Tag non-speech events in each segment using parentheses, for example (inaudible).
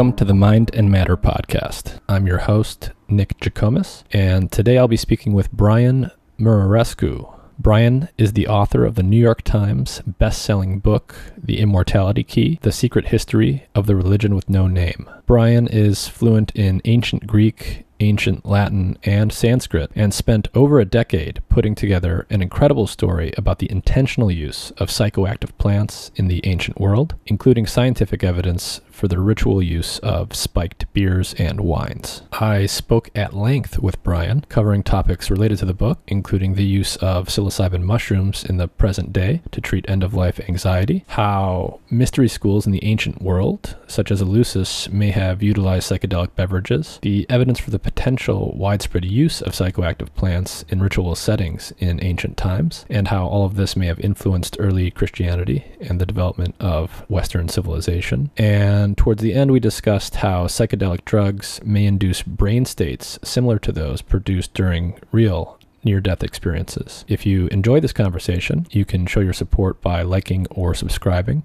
Welcome to the Mind and Matter podcast. I'm your host, Nick Jikomes, and today I'll be speaking with Brian Muraresku. Brian is the author of the New York Times best-selling book, The Immortality Key: The Secret History of the Religion with No Name. Brian is fluent in ancient Greek, ancient Latin, and Sanskrit, and spent over a decade putting together an incredible story about the intentional use of psychoactive plants in the ancient world, including scientific evidence for the ritual use of spiked beers and wines. I spoke at length with Brian, covering topics related to the book, including the use of psilocybin mushrooms in the present day to treat end of life anxiety, how mystery schools in the ancient world, such as Eleusis, may have utilized psychedelic beverages, the evidence for the potential widespread use of psychoactive plants in ritual settings in ancient times, and how all of this may have influenced early Christianity and the development of Western civilization. And towards the end, we discussed how psychedelic drugs may induce brain states similar to those produced during real near death experiences. If you enjoy this conversation, you can show your support by liking or subscribing.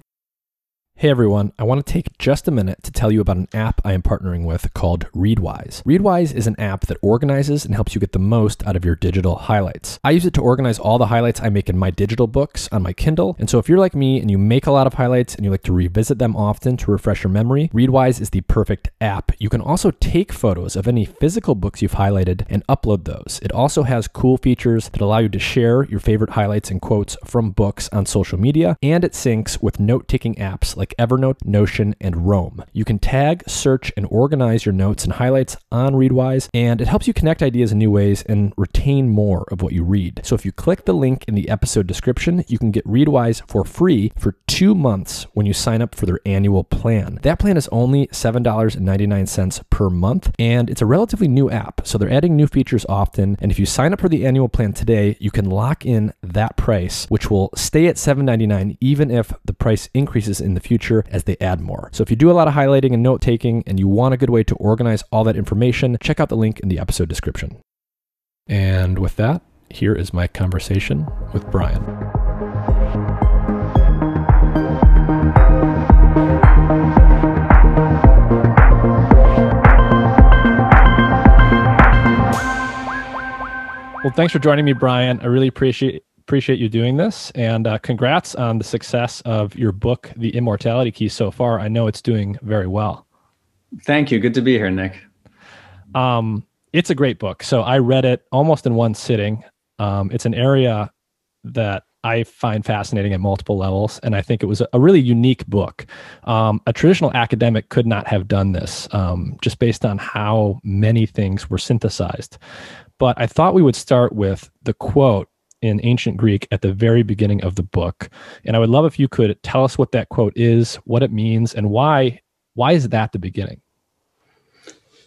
Hey everyone, I want to take just a minute to tell you about an app I am partnering with called Readwise. Readwise is an app that organizes and helps you get the most out of your digital highlights. I use it to organize all the highlights I make in my digital books on my Kindle. And so if you're like me and you make a lot of highlights and you like to revisit them often to refresh your memory, Readwise is the perfect app. You can also take photos of any physical books you've highlighted and upload those. It also has cool features that allow you to share your favorite highlights and quotes from books on social media, and it syncs with note-taking apps like like Evernote, Notion, and Roam. You can tag, search, and organize your notes and highlights on Readwise, and it helps you connect ideas in new ways and retain more of what you read. So if you click the link in the episode description, you can get Readwise for free for two months when you sign up for their annual plan. That plan is only $7.99 per month, and it's a relatively new app, so they're adding new features often. And if you sign up for the annual plan today, you can lock in that price, which will stay at $7.99 even if the price increases in the future future as they add more. So if you do a lot of highlighting and note taking and you want a good way to organize all that information, check out the link in the episode description. And with that, here is my conversation with Brian. Well, thanks for joining me, Brian. I really appreciate appreciate you doing this and uh, congrats on the success of your book the immortality key so far. I know it's doing very well. Thank you. Good to be here nick. Um, it's a great book. So i read it almost in one sitting. Um, it's an area that I find fascinating at multiple levels, and I think it was a really unique book. Um, a traditional academic could not have done this, um, just based on how many things were synthesized. But I thought we would start with the quote in ancient Greek at the very beginning of the book. And I would love if you could tell us what that quote is, what it means, and why why is that the beginning?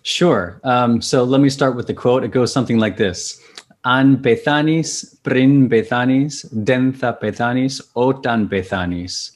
Sure. Um, so let me start with the quote. It goes something like this. An Bethanis, prin Bethanis, dentha Bethanis, otan Bethanis.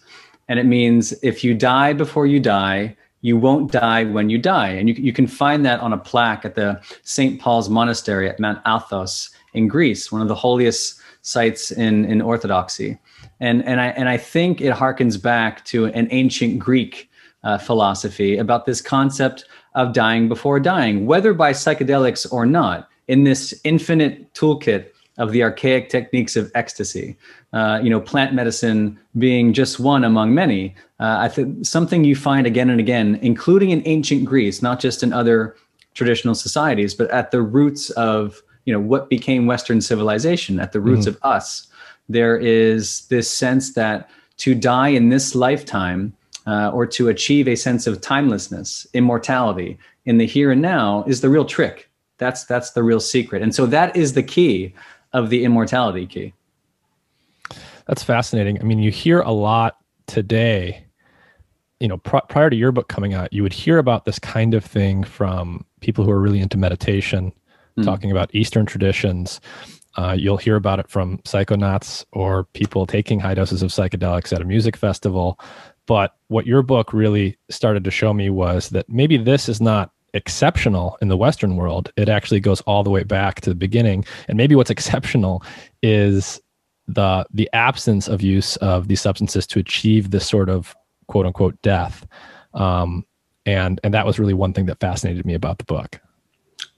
And it means if you die before you die, you won't die when you die. And you, you can find that on a plaque at the St. Paul's Monastery at Mount Athos in Greece, one of the holiest sites in, in Orthodoxy. And, and, I, and I think it harkens back to an ancient Greek uh, philosophy about this concept of dying before dying, whether by psychedelics or not, in this infinite toolkit of the archaic techniques of ecstasy. Uh, you know, plant medicine being just one among many. Uh, I think something you find again and again, including in ancient Greece, not just in other traditional societies, but at the roots of you know what became western civilization. At the roots mm-hmm. of us there is this sense that to die in this lifetime uh, or to achieve a sense of timelessness immortality in the here and now is the real trick. That's that's the real secret. And so that is the key of the immortality key. That's fascinating. I mean you hear a lot today you know pr- prior to your book coming out you would hear about this kind of thing from people who are really into meditation mm. talking about Eastern traditions. Uh, you'll hear about it from psychonauts or people taking high doses of psychedelics at a music festival. But what your book really started to show me was that maybe this is not exceptional in the Western world. It actually goes all the way back to the beginning. And maybe what's (laughs) exceptional is the the absence of use of these substances to achieve this sort of quote unquote death. Um, and and that was really one thing that fascinated me about the book.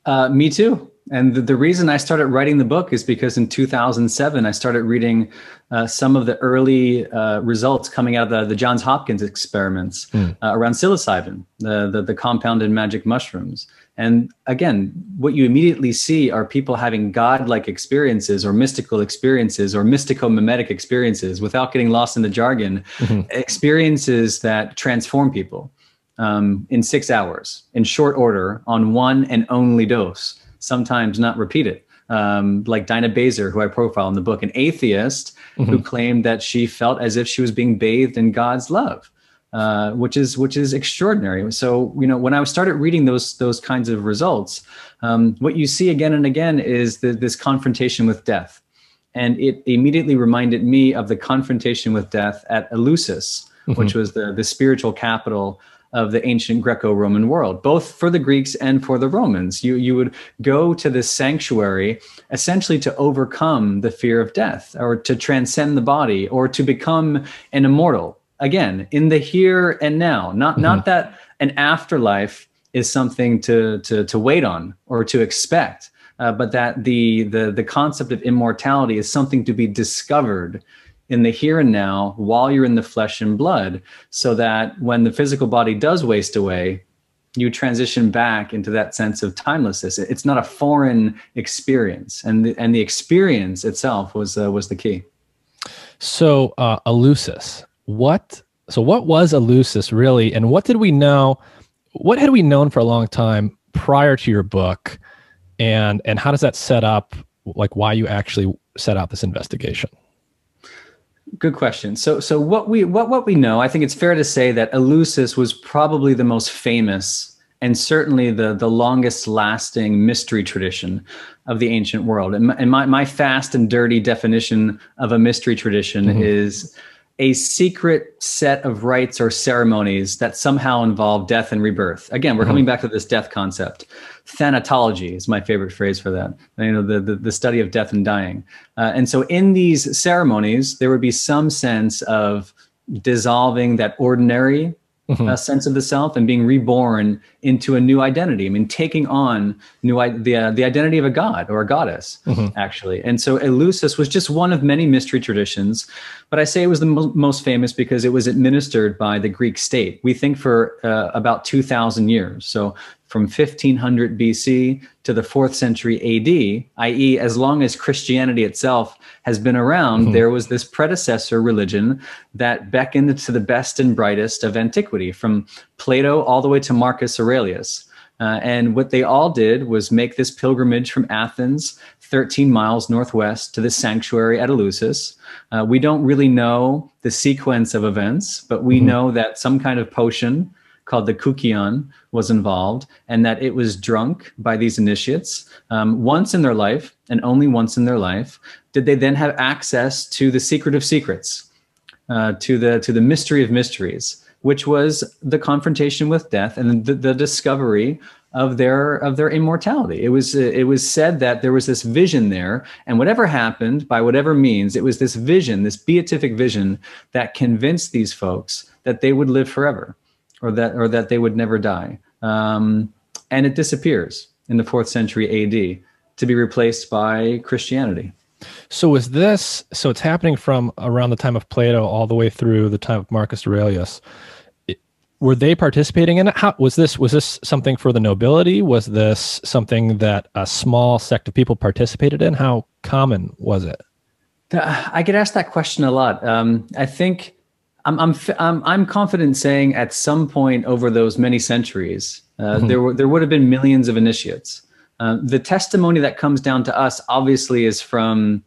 Uh, me too. And the, the, reason I started writing the book is because in 2007, I started reading uh, some of the early uh, results coming out of the, the Johns Hopkins experiments mm. uh, around psilocybin, the, the, the compounded magic mushrooms. And again, what you immediately see are people having godlike experiences or mystical experiences or mystico mimetic experiences without getting lost in the jargon, mm-hmm. experiences that transform people um, in six hours in short order on one and only dose sometimes not repeated. Um, like Dinah Bazer, who I profile in the book, an atheist mm-hmm. who claimed that she felt as if she was being bathed in God's love, uh, which is which is extraordinary. So you know, when I started reading those those kinds of results, um, what you see again and again is the, this confrontation with death, and it immediately reminded me of the confrontation with death at Eleusis, mm-hmm. which was the the spiritual capital of the ancient Greco-Roman world, both for the Greeks and for the Romans. You you would go to this sanctuary essentially to overcome the fear of death, or to transcend the body, or to become an immortal. Again, in the here and now, not mm-hmm. not that an afterlife is something to to to wait on or to expect, uh, but that the the the concept of immortality is something to be discovered in the here and now while you're in the flesh and blood so that when the physical body does waste away you transition back into that sense of timelessness. It's not a foreign experience and the, and the experience itself was uh, was the key. So uh what so what was eleusis really and what did we know what had we known for a long time prior to your book and and how does that set up like why you actually set out this investigation Good question. So, so what we what what we know, I think it's fair to say that Eleusis was probably the most famous and certainly the the longest lasting mystery tradition of the ancient world. And my, and my, my fast and dirty definition of a mystery tradition mm-hmm. is a secret set of rites or ceremonies that somehow involve death and rebirth. Again, we're mm-hmm. coming back to this death concept. Thanatology is my favorite phrase for that. You know, the the, the study of death and dying. Uh, and so, in these ceremonies, there would be some sense of dissolving that ordinary mm-hmm. uh, sense of the self and being reborn into a new identity. I mean, taking on new the uh, the identity of a god or a goddess, mm-hmm. actually. And so Eleusis was just one of many mystery traditions, but I say it was the mo- most famous because it was administered by the Greek state. We think for uh, about two thousand years. So from 1500 BC to the fourth century AD, i.e., as long as Christianity itself has been around, mm-hmm. there was this predecessor religion that beckoned to the best and brightest of antiquity, from Plato all the way to Marcus Aurelius. Uh, and what they all did was make this pilgrimage from Athens, 13 miles northwest, to the sanctuary at Eleusis. Uh, we don't really know the sequence of events, but we mm-hmm. know that some kind of potion called the Kykeon was involved, and that it was drunk by these initiates um, once in their life, and only once in their life, did they then have access to the secret of secrets, uh, to the to the mystery of mysteries, which was the confrontation with death and the, the discovery of their of their immortality. It was it was said that there was this vision there, and whatever happened by whatever means, it was this vision, this beatific vision, that convinced these folks that they would live forever or that or that they would never die. Um, and it disappears in the fourth century AD to be replaced by Christianity. So is this so it's happening from around the time of Plato all the way through the time of Marcus Aurelius. were they participating in it? How was this was this something for the nobility? Was this something that a small sect of people participated in? How common was it? I get asked that question a lot. Um, I think I'm, I'm, I'm, I'm confident saying at some point over those many centuries, uh, mm-hmm. there, were, there would have been millions of initiates. Uh, the testimony that comes down to us obviously is from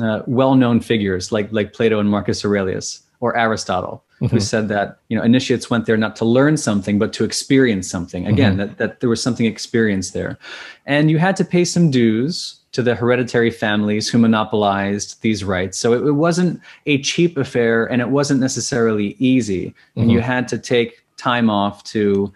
uh, well-known figures like, like Plato and Marcus Aurelius or Aristotle, mm-hmm. who said that you know initiates went there not to learn something but to experience something. Again, mm-hmm. that, that there was something experienced there, and you had to pay some dues to the hereditary families who monopolized these rights. So it, it wasn't a cheap affair and it wasn't necessarily easy. Mm-hmm. And you had to take time off to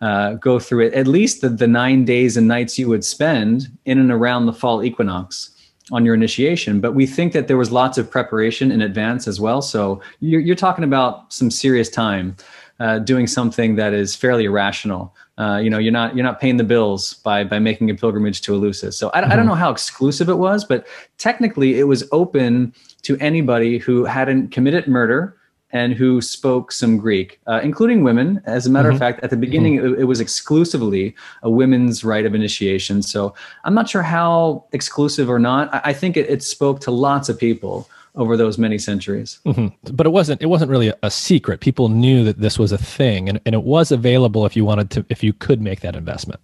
uh, go through it, at least the, the nine days and nights you would spend in and around the fall equinox on your initiation. But we think that there was lots of preparation in advance as well. So you're, you're talking about some serious time. uh, doing something that is fairly irrational. Uh, you know, you're not you're not paying the bills by by making a pilgrimage to Eleusis. So I, mm-hmm. I don't know how exclusive it was, but technically it was open to anybody who hadn't committed murder and who spoke some Greek, uh, including women. As a matter mm-hmm. of fact, at the beginning, mm-hmm. it, it, was exclusively a women's rite of initiation. So I'm not sure how exclusive or not. I, I think it, it, spoke to lots of people over those many centuries. Mm-hmm. But it wasn't. It wasn't really a, a, secret. People knew that this was a thing, and, and it was available if you wanted to, if you could make that investment.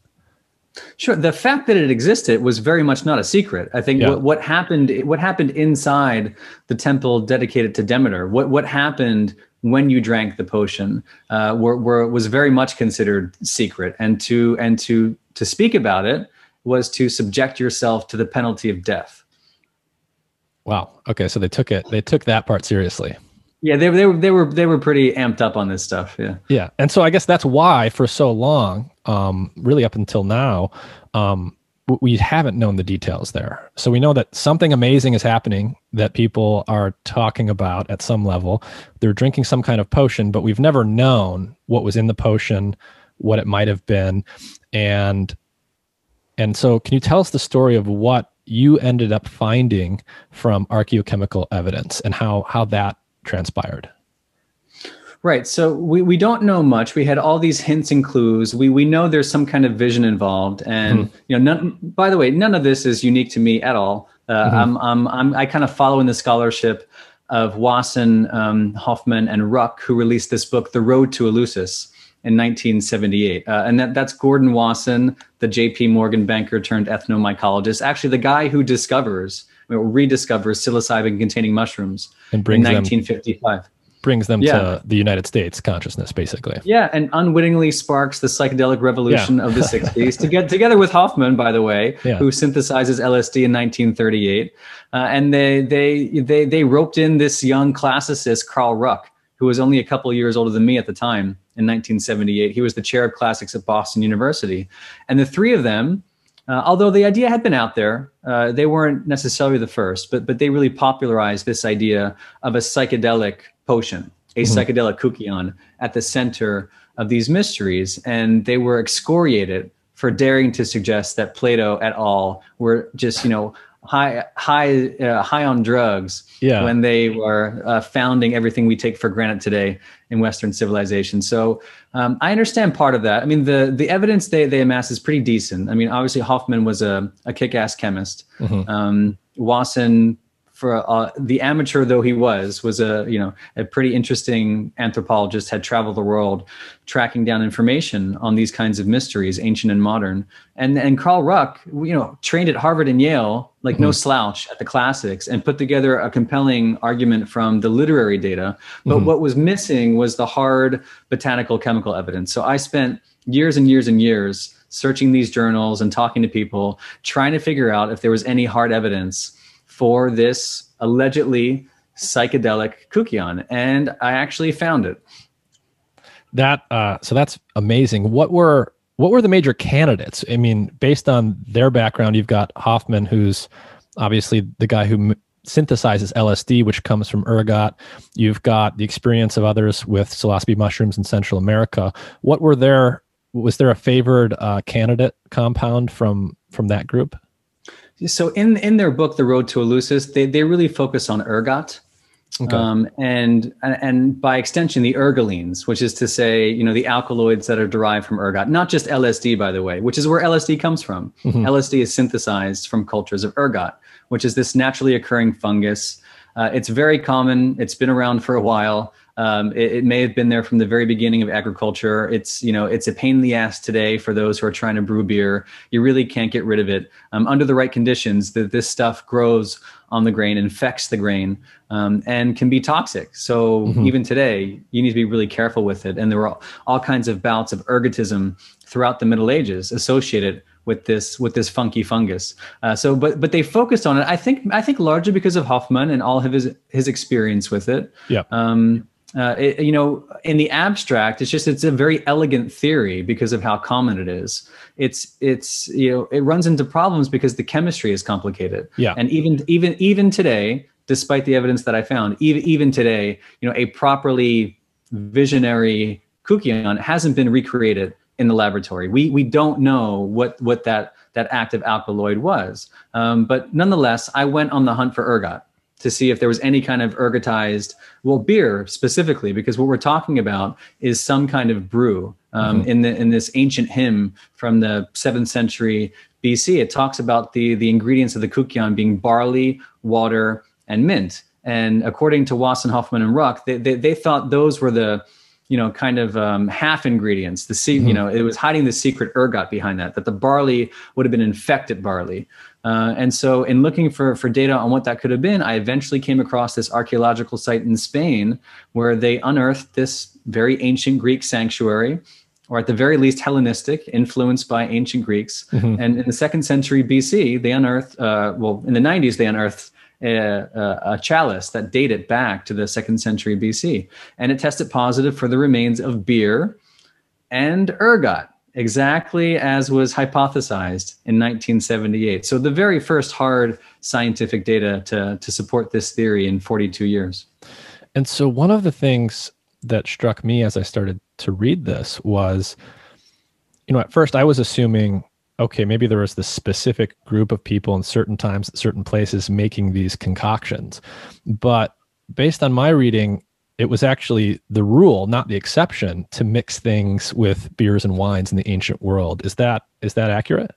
Sure. The fact that it existed was very much not a secret. I think yeah. what, what happened what happened inside the temple dedicated to Demeter, what what happened when you drank the potion, uh, were, were was very much considered secret, and to and to to speak about it was to subject yourself to the penalty of death. Wow. Okay, so they took it. They took that part seriously. Yeah, they, they were they were they were pretty amped up on this stuff. Yeah. Yeah, and so I guess that's why for so long, um, really up until now, um, we haven't known the details there. So we know that something amazing is happening that people are talking about at some level. They're drinking some kind of potion, but we've never known what was in the potion, what it might have been, and and so can you tell us the story of what you ended up finding from archaeochemical evidence and how how that transpired? Right. So we, we don't know much. We had all these hints and clues. We we know there's some kind of vision involved, and mm-hmm. you know, none, by the way, none of this is unique to me at all. Uh, mm-hmm. I'm, I'm I'm I kind of follow in the scholarship of Wasson, um, Hofmann, and Ruck, who released this book, The Road to Eleusis, in 1978. Uh, and that, that's Gordon Wasson, the J.P. Morgan banker turned ethnomycologist, actually the guy who discovers or rediscovers psilocybin containing mushrooms in 1955. Them, brings them yeah. to the United States consciousness, basically. Yeah, and unwittingly sparks the psychedelic revolution yeah. of the (laughs) 60s, to get together with Hofmann, by the way, yeah. who synthesizes LSD in 1938. Uh, and they, they, they, they roped in this young classicist, Carl Ruck, who was only a couple years older than me at the time in 1978. He was the chair of classics at Boston University. And the three of them uh, although the idea had been out there, uh, they weren't necessarily the first, but but they really popularized this idea of a psychedelic potion, a mm-hmm. psychedelic kykeon at the center of these mysteries, and they were excoriated for daring to suggest that Plato et al. were just you know high high uh, high on drugs yeah. when they were uh, founding everything we take for granted today in Western civilization. So um, I understand part of that. I mean, the the evidence they they amass is pretty decent. I mean, obviously Hofmann was a, a kick ass chemist. Mm-hmm. Um, Wasson for uh, the amateur though he was was a you know a pretty interesting anthropologist had traveled the world tracking down information on these kinds of mysteries ancient and modern and and Carl Ruck you know trained at Harvard and Yale like mm-hmm. no slouch at the classics and put together a compelling argument from the literary data but mm-hmm. what was missing was the hard botanical chemical evidence so I spent years and years and years searching these journals and talking to people trying to figure out if there was any hard evidence for this allegedly psychedelic kykeon, and I actually found it. That uh, so that's amazing. What were what were the major candidates? I mean, based on their background, you've got Hofmann, who's obviously the guy who synthesizes LSD, which comes from ergot. You've got the experience of others with psilocybe mushrooms in Central America. What were there? Was there a favored uh, candidate compound from from that group? So in in their book, The Road to Eleusis, they they really focus on ergot. Okay. Um, and and by extension, the ergolines, which is to say, you know, the alkaloids that are derived from ergot, not just LSD, by the way, which is where LSD comes from. Mm-hmm. LSD is synthesized from cultures of ergot, which is this naturally occurring fungus. Uh, it's very common. It's been around for a while. Um, it, it, may have been there from the very beginning of agriculture. It's you know it's a pain in the ass today for those who are trying to brew beer. You really can't get rid of it um, under the right conditions. That this stuff grows on the grain, infects the grain, um, and can be toxic. So mm-hmm. even today, you need to be really careful with it. And there were all, all kinds of bouts of ergotism throughout the Middle Ages associated with this with this funky fungus. Uh, so, but but they focused on it. I think I think largely because of Hofmann and all of his his experience with it. Yeah. Um, uh, it, you know, in the abstract, it's just it's a very elegant theory because of how common it is. It's it's you know it runs into problems because the chemistry is complicated. Yeah, and even even even today, despite the evidence that I found, even even today, you know, a properly visionary kykeon hasn't been recreated in the laboratory. We we don't know what what that that active alkaloid was. Um, but nonetheless, I went on the hunt for ergot to see if there was any kind of ergotized, well, beer specifically, because what we're talking about is some kind of brew. Um, mm-hmm. In the in this ancient hymn from the seventh century BC, it talks about the the ingredients of the kykeon being barley, water, and mint. And according to Wasson, Hofmann, and Ruck, they, they, they thought those were the you know, kind of um, half ingredients. The se- mm-hmm. you know, it was hiding the secret ergot behind that. That the barley would have been infected barley. Uh, and so, in looking for for data on what that could have been, I eventually came across this archaeological site in Spain where they unearthed this very ancient Greek sanctuary. Or at the very least, Hellenistic, influenced by ancient Greeks. Mm-hmm. And in the second century BC, they unearthed, uh, well, in the 90s, they unearthed a, a, a, chalice that dated back to the second century BC, and it tested positive for the remains of beer and ergot, exactly as was hypothesized in 1978. So the very first hard scientific data to, to support this theory in 42 years. And so one of the things that struck me as I started to read this was, you know, at first I was assuming okay, maybe there was this specific group of people in certain times certain places making these concoctions. But based on my reading, it was actually the rule, not the exception, to mix things with beers and wines in the ancient world. Is that is that accurate?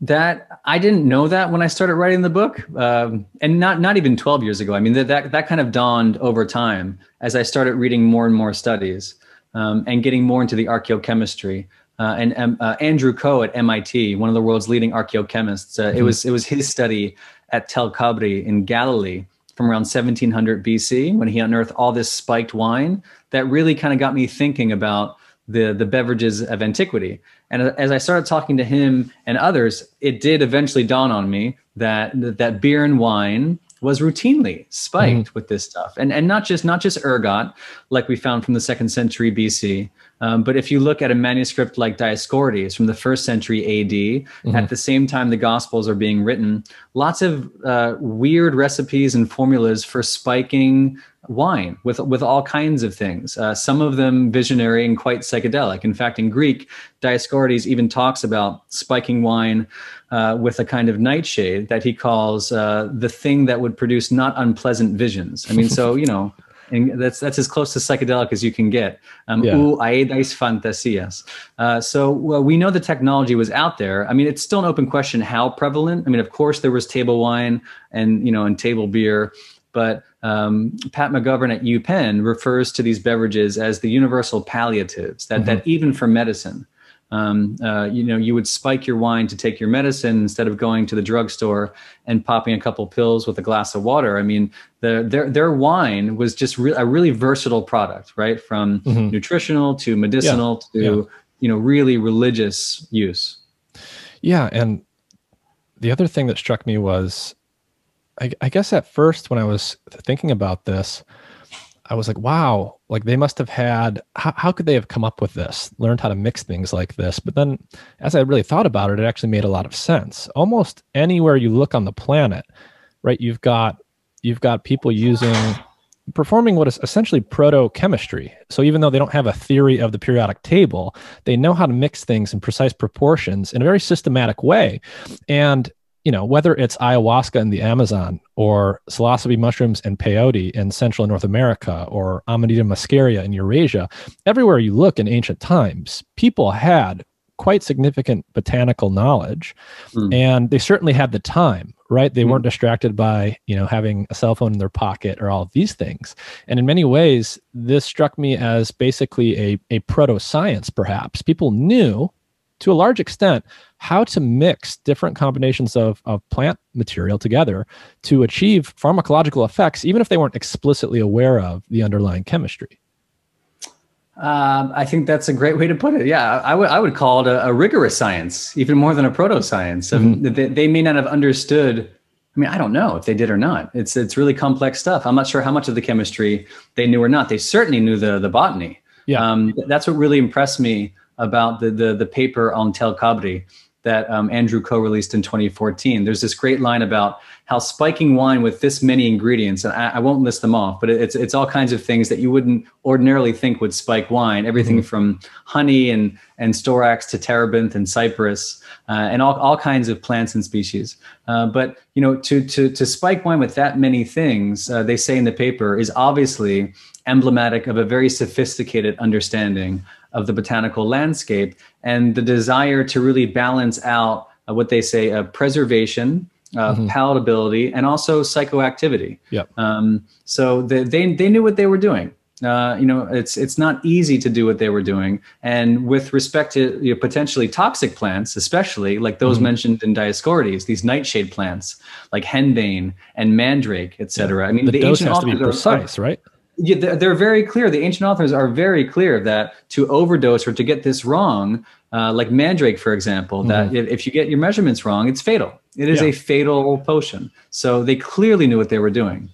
That I didn't know that when I started writing the book, um, and not not even twelve years ago. I mean that that that kind of dawned over time as I started reading more and more studies um, and getting more into the archaeochemistry uh, and um, uh, Andrew Koh at MIT, one of the world's leading archaeochemists. Uh, mm-hmm. It was it was his study at Tel Kabri in Galilee from around 1700 BC when he unearthed all this spiked wine that really kind of got me thinking about the the beverages of antiquity. And as I started talking to him and others, it did eventually dawn on me that that beer and wine was routinely spiked mm-hmm. with this stuff, and and not just not just ergot like we found from the second century BC, um, but if you look at a manuscript like Dioscorides from the first century AD, mm-hmm. at the same time the Gospels are being written, lots of uh, weird recipes and formulas for spiking wine with with all kinds of things. Uh, some of them visionary and quite psychedelic. In fact, in Greek, Dioscorides even talks about spiking wine uh, with a kind of nightshade that he calls uh, the thing that would produce not unpleasant visions. I mean, so (laughs) you know and that's that's as close to psychedelic as you can get. Um, yeah. fantasias. Uh, so well, we know the technology was out there. I mean, it's still an open question how prevalent. I mean, of course, there was table wine and you know and table beer, but um, Pat McGovern at UPenn refers to these beverages as the universal palliatives. That mm-hmm. that even for medicine. Um, uh, you know, you would spike your wine to take your medicine instead of going to the drugstore and popping a couple pills with a glass of water. I mean, the, their their wine was just re- a really versatile product, right? From mm-hmm. nutritional to medicinal yeah. to yeah. you know really religious use. Yeah, and the other thing that struck me was, I, I guess at first when I was thinking about this, I was like, wow, like they must have had, how, how could they have come up with this, learned how to mix things like this? But then as I really thought about it, it actually made a lot of sense. Almost anywhere you look on the planet, right, you've got, you've got people using, performing what is essentially proto chemistry. So even though they don't have a theory of the periodic table, they know how to mix things in precise proportions in a very systematic way. And you know, whether it's ayahuasca in the Amazon or psilocybe mushrooms and peyote in Central and North America or Amanita muscaria in Eurasia, everywhere you look in ancient times, people had quite significant botanical knowledge mm. and they certainly had the time right they mm. weren't distracted by you know having a cell phone in their pocket or all of these things and in many ways this struck me as basically a, a proto science perhaps people knew to a large extent how to mix different combinations of, of plant material together to achieve pharmacological effects, even if they weren't explicitly aware of the underlying chemistry. Um, I think that's a great way to put it. Yeah, I would I would call it a, a rigorous science, even more than a proto science. Mm-hmm. They, they may not have understood. I mean, I don't know if they did or not. It's it's really complex stuff. I'm not sure how much of the chemistry they knew or not. They certainly knew the the botany. Yeah, um, that's what really impressed me about the the, the paper on Tel Kabri that um, Andrew co-released in 2014. There's this great line about how spiking wine with this many ingredients, and I, I won't list them off, but it's it's all kinds of things that you wouldn't ordinarily think would spike wine. Everything mm-hmm. from honey and and storax to terebinth and cypress, uh, and all, all kinds of plants and species. Uh, but you know, to to to spike wine with that many things, uh, they say in the paper, is obviously emblematic of a very sophisticated understanding of the botanical landscape and the desire to really balance out uh, what they say uh, preservation, uh, mm-hmm. palatability, and also psychoactivity. Yep. Um, so the, they they knew what they were doing. Uh, you know, it's it's not easy to do what they were doing, and with respect to you know, potentially toxic plants, especially like those mm-hmm. mentioned in Dioscorides, these nightshade plants like henbane and mandrake, etc. Yeah. I mean, the, the dose has to be precise, right? Yeah, they're very clear. The ancient authors are very clear that to overdose or to get this wrong, uh, like Mandrake, for example, mm-hmm. that if, if, you get your measurements wrong, it's fatal. It is yeah. a fatal potion. So they clearly knew what they were doing.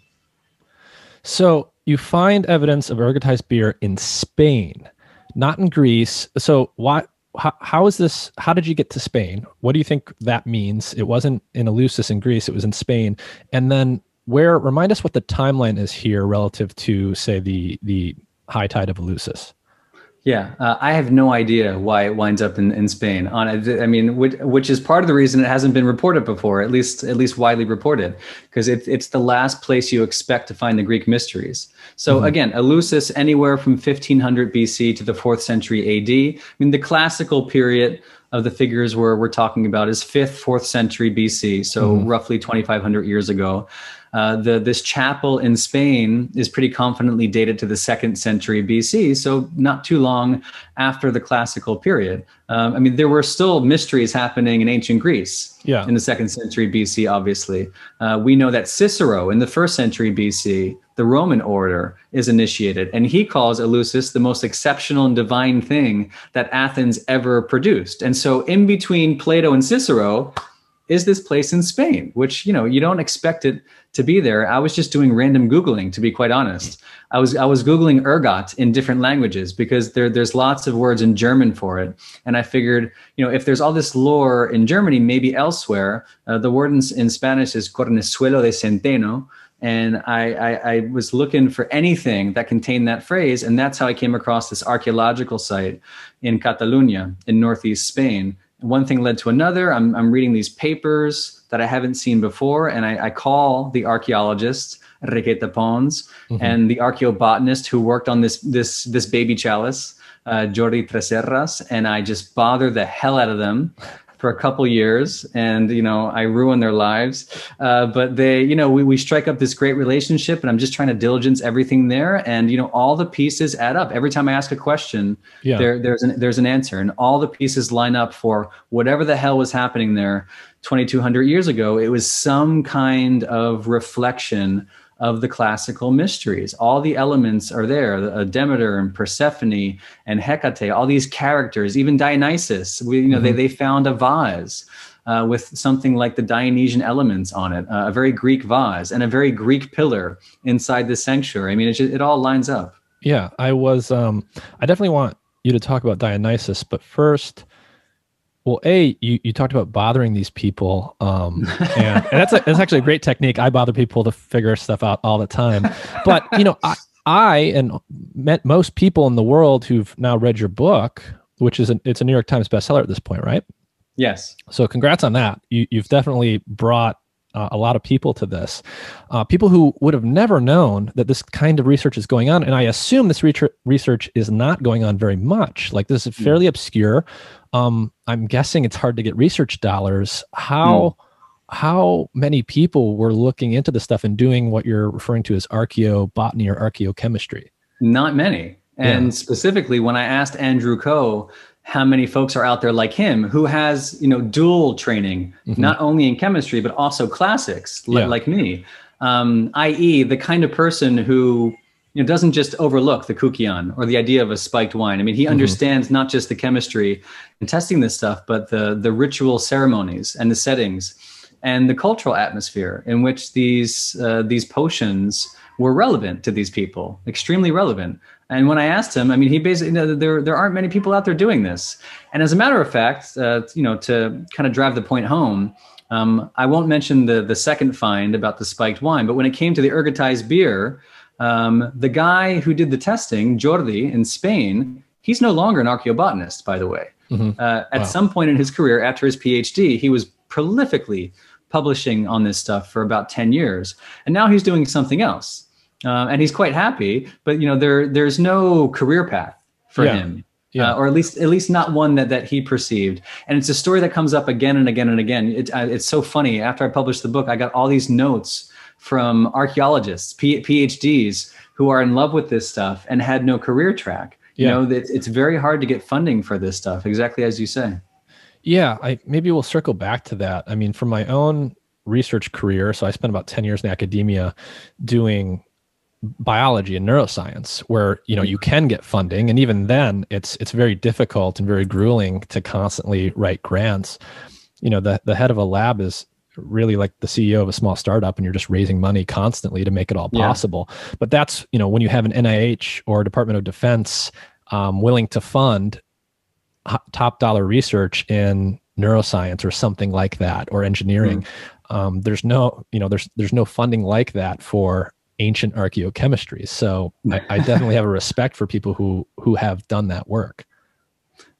So you find evidence of ergotized beer in Spain, not in Greece. So why? How, how is this? How did you get to Spain? What do you think that means? It wasn't in Eleusis in Greece; it was in Spain. And then where remind us what the timeline is here relative to say the the high tide of Eleusis. Yeah, uh, I have no idea why it winds up in, in Spain. On I mean, which, which, is part of the reason it hasn't been reported before, at least at least widely reported, because it, it's the last place you expect to find the Greek mysteries. So mm-hmm. again, Eleusis anywhere from 1500 BC to the fourth century AD. I mean, the classical period of the figures we're we're talking about is fifth, fourth century BC, so mm-hmm. roughly 2,500 years ago. Uh, the, this chapel in Spain is pretty confidently dated to the second century BC, so not too long after the classical period. Um, I mean, there were still mysteries happening in ancient Greece yeah. in the second century BC, obviously. Uh, we know that Cicero in the first century BC, the Roman order, is initiated, and he calls Eleusis the most exceptional and divine thing that Athens ever produced. And so, in between Plato and Cicero, is this place in Spain, which you know you don't expect it to be there. I was just doing random googling, to be quite honest. I was I was googling ergot in different languages because there there's lots of words in German for it, and I figured you know if there's all this lore in Germany, maybe elsewhere. Uh, the word in, in Spanish is cornezuelo de centeno, and I, I, I, was looking for anything that contained that phrase, and that's how I came across this archaeological site in Catalonia in northeast Spain one thing led to another. I'm, I'm reading these papers that I haven't seen before, and I, I call the archaeologist Enriqueta Pons mm-hmm. and the archaeobotanist who worked on this this this baby chalice, uh, Jordi Tresserras, and I just bother the hell out of them for a couple years and you know i ruin their lives. Uh, but they you know we, we strike up this great relationship and i'm just trying to diligence everything there. And you know all the pieces add up. Every time i ask a question yeah. there there's an there's an answer. And all the pieces line up for whatever the hell was happening there 2200 years ago. It was some kind of reflection of the classical mysteries. All the elements are there Demeter and Persephone and Hecate, all these characters, even Dionysus. We, you know, mm-hmm. they, they found a vase. Uh, with something like the Dionysian elements on it, uh, a very Greek vase, and a very Greek pillar inside the sanctuary. I mean, it, just, it all lines up. Yeah, I was. Um, I definitely want you to talk about Dionysus, but first, well, a you, you talked about bothering these people, um, (laughs) and, and that's a, that's actually a great technique. I bother people to figure stuff out all the time, but you know, I, I and met most people in the world who've now read your book, which is a, it's a New York Times bestseller at this point, right? Yes. So congrats on that. You, you've definitely brought uh, a lot of people to this. Uh, people who would have never known that this kind of research is going on. And I assume this re- research is not going on very much. Like this is hmm. fairly mm. obscure. Um, I'm guessing it's hard to get research dollars. How. Mm. How many people were looking into this stuff and doing what you're referring to as archaeobotany or archaeochemistry? Not many. And yeah. specifically, when I asked Andrew Koh how many folks are out there like him who has you know dual training mm-hmm. not only in chemistry but also classics yeah. like me um, i.e the kind of person who you know doesn't just overlook the kykeon or the idea of a spiked wine i mean he mm-hmm. understands not just the chemistry and testing this stuff but the the ritual ceremonies and the settings and the cultural atmosphere in which these uh, these potions were relevant to these people extremely relevant And when I asked him, I mean, he basically, you know, there, there aren't many people out there doing this. And as a matter of fact, uh, you know, to kind of drive the point home, um, I won't mention the, the second find about the spiked wine, but when it came to the ergotized beer, um, the guy who did the testing, Jordi in Spain, he's no longer an archaeobotanist, by the way. Mm-hmm. Uh, at wow. some point in his career, after his PhD, he was prolifically publishing on this stuff for about 10 years. And now he's doing something else. Uh, and he's quite happy, but you know, there, there's no career path for yeah. him. Yeah. Uh, or at least at least not one that that he perceived. And it's a story that comes up again and again and again. It, uh, it's so funny. After I published the book, I got all these notes from archaeologists, P- PhDs, who are in love with this stuff and had no career track. You yeah. know, it's, it's very hard to get funding for this stuff, exactly as you say. Yeah, I maybe we'll circle back to that. I mean, for my own research career, so I spent about 10 years in academia doing biology and neuroscience where you know you can get funding and even then it's it's very difficult and very grueling to constantly write grants you know the the head of a lab is really like the CEO of a small startup and you're just raising money constantly to make it all possible. Yeah. but that's you know when you have an NIH or Department of Defense um, willing to fund top dollar research in neuroscience or something like that or engineering mm. um, there's no you know there's there's no funding like that for ancient archaeochemistry. So I, I (laughs) definitely have a respect for people who who have done that work.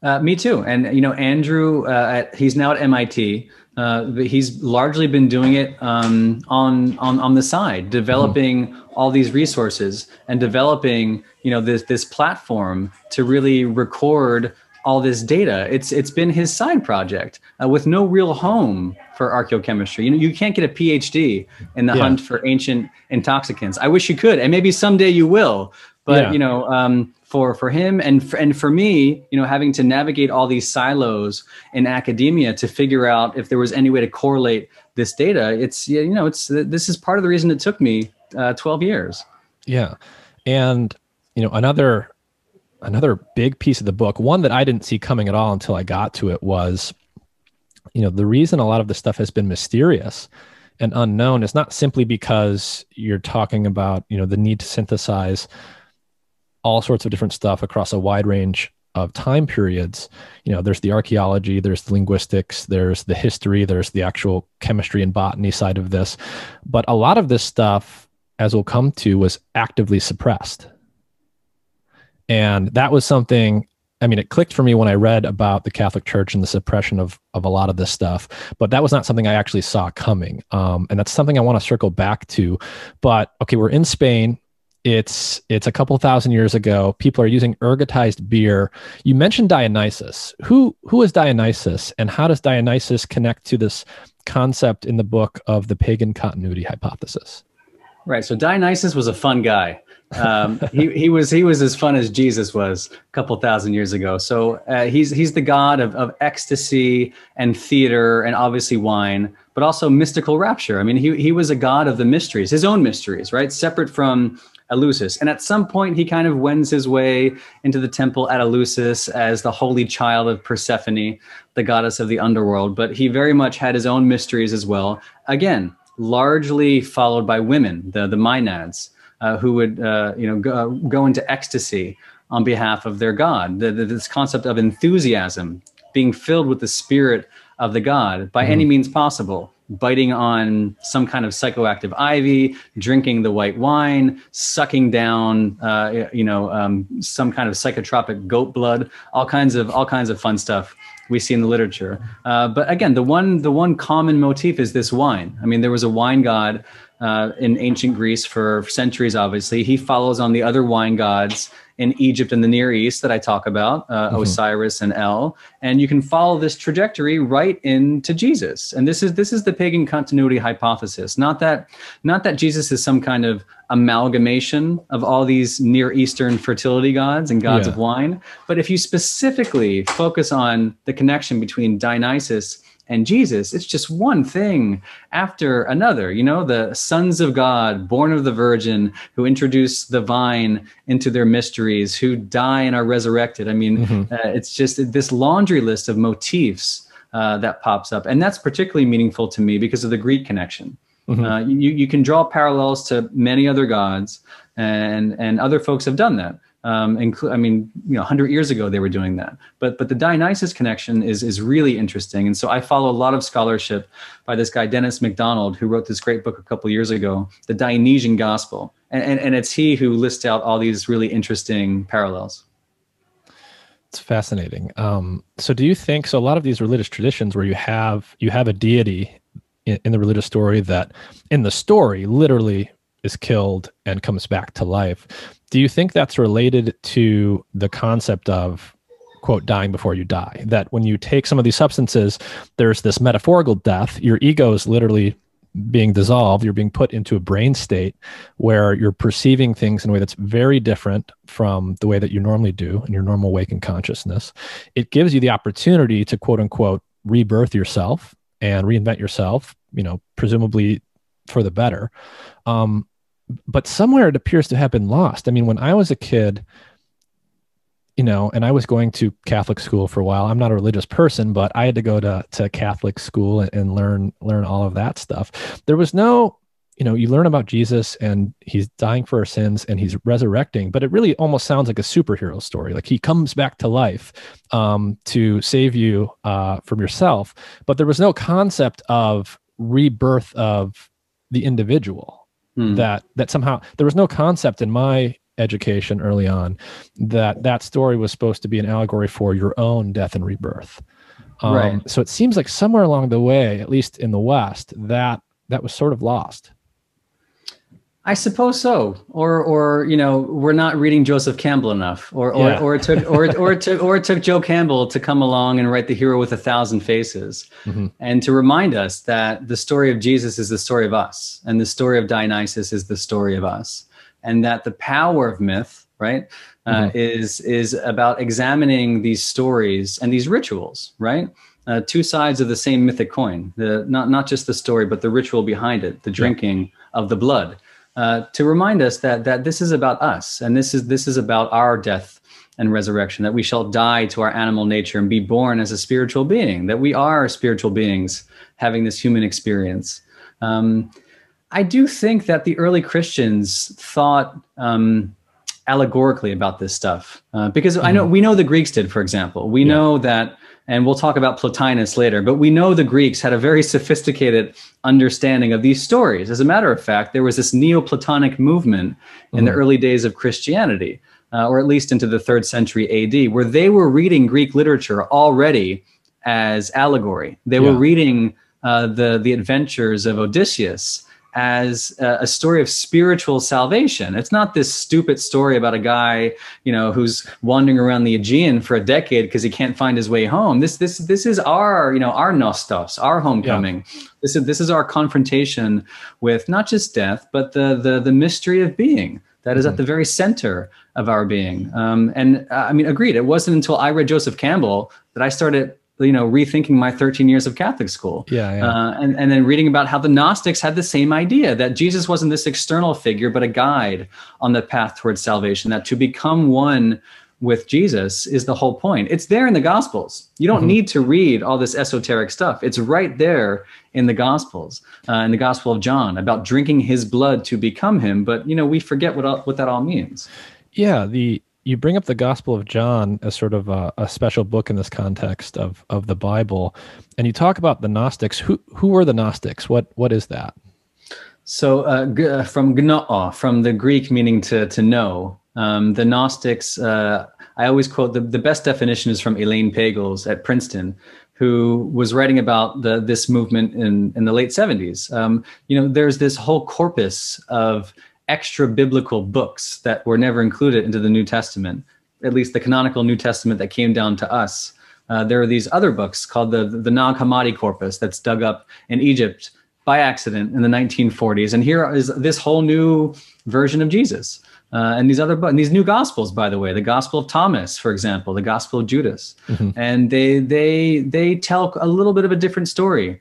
Uh, me too. And you know andrew uh, at, he's now at mit uh, but he's largely been doing it um, on, on on the side, developing mm. all these resources and developing you know this this platform to really record all this data. It's it's been his side project uh, with no real home for archaeochemistry. You know, you can't get a PhD in the yeah. hunt for ancient intoxicants. I wish you could, and maybe someday you will. But yeah. you know, um, for for him and for, and for me, you know, having to navigate all these silos in academia to figure out if there was any way to correlate this data, it's you know, it's this is part of the reason it took me uh, 12 years. Yeah, and you know, another another big piece of the book, one that I didn't see coming at all until I got to it, was you know the reason a lot of this stuff has been mysterious and unknown is not simply because you're talking about you know the need to synthesize all sorts of different stuff across a wide range of time periods you know there's the archaeology there's the linguistics there's the history there's the actual chemistry and botany side of this but a lot of this stuff as we'll come to was actively suppressed and that was something I mean, it clicked for me when I read about the Catholic Church and the suppression of of a lot of this stuff, but that was not something I actually saw coming. Um, and that's something I want to circle back to. But okay, we're in Spain. It's it's a couple thousand years ago. People are using ergotized beer. You mentioned Dionysus. Who who is Dionysus, and how does Dionysus connect to this concept in the book of the pagan continuity hypothesis? Right. So Dionysus was a fun guy um, (laughs) he, he was he was as fun as Jesus was a couple thousand years ago. So uh, he's he's the god of, of ecstasy and theater and obviously wine, but also mystical rapture. I mean, he he was a god of the mysteries, his own mysteries, right? Separate from Eleusis. And at some point, he kind of wends his way into the temple at Eleusis as the holy child of Persephone, the goddess of the underworld. But he very much had his own mysteries as well. Again, largely followed by women, the the Maenads uh, who would uh, you know go, go, into ecstasy on behalf of their god. The, the, this concept of enthusiasm, being filled with the spirit of the god by mm-hmm. any means possible, biting on some kind of psychoactive ivy, drinking the white wine, sucking down uh, you know um, some kind of psychotropic goat blood, all kinds of all kinds of fun stuff we see in the literature. Uh, but again, the one the one common motif is this wine. I mean, there was a wine god uh, in ancient Greece for centuries, obviously. He follows on the other wine gods in Egypt and the Near East that I talk about, uh, mm-hmm. Osiris and El, and you can follow this trajectory right into Jesus. And this is this is the pagan continuity hypothesis. Not that not that Jesus is some kind of amalgamation of all these Near Eastern fertility gods and gods yeah. of wine, but if you specifically focus on the connection between Dionysus and Jesus, it's just one thing after another. You know, the sons of God, born of the Virgin, who introduce the vine into their mysteries, who die and are resurrected. I mean, mm-hmm. uh, it's just this laundry list of motifs uh, that pops up. And that's particularly meaningful to me because of the Greek connection. Mm-hmm. Uh, you, you can draw parallels to many other gods, and, and other folks have done that. Um, I mean, you know, 100 years ago they were doing that. But but the Dionysus connection is is really interesting. And so I follow a lot of scholarship by this guy Dennis MacDonald, who wrote this great book a couple years ago, The Dionysian Gospel, and, and and it's he who lists out all these really interesting parallels. It's fascinating. Um, so, do you think so? A lot of these religious traditions where you have you have a deity in, in the religious story that, in the story, literally is killed and comes back to life. Do you think that's related to the concept of quote dying before you die that when you take some of these substances there's this metaphorical death your ego is literally being dissolved you're being put into a brain state where you're perceiving things in a way that's very different from the way that you normally do in your normal waking consciousness. It gives you the opportunity to quote unquote rebirth yourself and reinvent yourself you know presumably for the better. Um, but somewhere it appears to have been lost. I mean, when I was a kid, you know, and I was going to Catholic school for a while. I'm not a religious person, but I had to go to to Catholic school and, and learn learn all of that stuff. There was no, you know, you learn about Jesus and he's dying for our sins and he's resurrecting, but it really almost sounds like a superhero story. Like he comes back to life um, to save you uh, from yourself. But there was no concept of rebirth of the individual hmm. that that somehow there was no concept in my education early on that that story was supposed to be an allegory for your own death and rebirth. Um, right. So it seems like somewhere along the way, at least in the West, that that was sort of lost. I suppose so. Or, or you know, we're not reading Joseph Campbell enough, or, or, yeah. or it took, or, or it took, or it took Joe Campbell to come along and write the hero with a thousand faces, mm-hmm. and to remind us that the story of Jesus is the story of us, and the story of Dionysus is the story of us, and that the power of myth, right, uh, mm-hmm. is is about examining these stories and these rituals, right. Uh, two sides of the same mythic coin. The not not just the story, but the ritual behind it, the drinking yeah. of the blood uh, to remind us that that this is about us and this is this is about our death and resurrection that we shall die to our animal nature and be born as a spiritual being that we are spiritual beings having this human experience um, i do think that the early christians thought um, allegorically about this stuff uh, because mm-hmm. i know mm-hmm. we know the greeks did for example we yeah. know that and we'll talk about Plotinus later, but we know the Greeks had a very sophisticated understanding of these stories. As a matter of fact, there was this Neoplatonic movement in mm-hmm. the early days of Christianity, uh, or at least into the third century AD, where they were reading Greek literature already as allegory. They yeah. were reading uh, the, the adventures of Odysseus as a, a, story of spiritual salvation. It's not this stupid story about a guy, you know, who's wandering around the Aegean for a decade because he can't find his way home. This this this is our, you know, our nostos, our homecoming. Yeah. This is this is our confrontation with not just death, but the the the mystery of being that is mm-hmm. at the very center of our being. Um, and uh, I mean, agreed. It wasn't until I read Joseph Campbell that I started you know rethinking my 13 years of catholic school. Yeah, yeah. Uh, and, and then reading about how the gnostics had the same idea that jesus wasn't this external figure but a guide on the path towards salvation that to become one with jesus is the whole point. It's there in the gospels. You don't mm-hmm. need to read all this esoteric stuff. It's right there in the gospels uh, in the gospel of john about drinking his blood to become him. But you know we forget what, all, what that all means. Yeah the you bring up the Gospel of John as sort of a, a, special book in this context of of the Bible, and you talk about the Gnostics. Who who were the Gnostics? What what is that? So uh, g- uh, from gnoo, from the Greek meaning to to know, um, the Gnostics. Uh, I always quote the, the best definition is from Elaine Pagels at Princeton, who was writing about the, this movement in, in the late 70s. Um, you know, there's this whole corpus of extra biblical books that were never included into the New Testament, at least the canonical New Testament that came down to us. Uh, there are these other books called the, the Nag Hammadi corpus that's dug up in Egypt by accident in the 1940s. And here is this whole new version of Jesus. Uh, and these other and these new gospels, by the way, the Gospel of Thomas, for example, the Gospel of Judas, mm-hmm. and they they they tell a little bit of a different story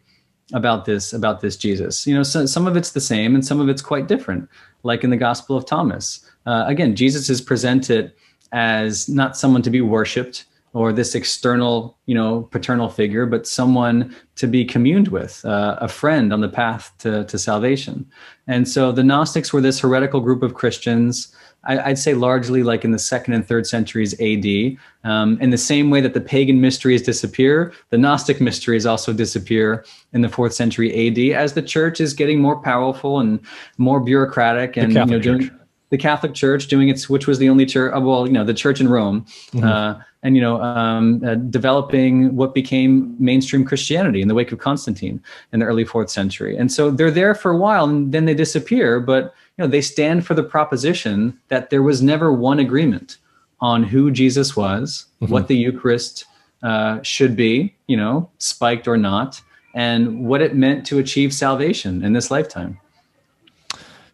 about this about this Jesus. You know, so, some of it's the same and some of it's quite different like in the Gospel of Thomas. Uh, again, Jesus is presented as not someone to be worshipped or this external, you know, paternal figure, but someone to be communed with, uh, a friend on the path to, to salvation. And so the Gnostics were this heretical group of Christians. I, would say largely like in the second and third centuries AD. Um, in the same way that the pagan mysteries disappear, the Gnostic mysteries also disappear in the fourth century AD as the church is getting more powerful and more bureaucratic and you know, doing, the Catholic Church doing its, which was the only church, uh, well, you know, the church in Rome. Mm-hmm. Uh, and you know um, uh, developing what became mainstream christianity in the wake of constantine in the early fourth century and so they're there for a while and then they disappear but you know they stand for the proposition that there was never one agreement on who jesus was mm-hmm. what the eucharist uh, should be you know spiked or not and what it meant to achieve salvation in this lifetime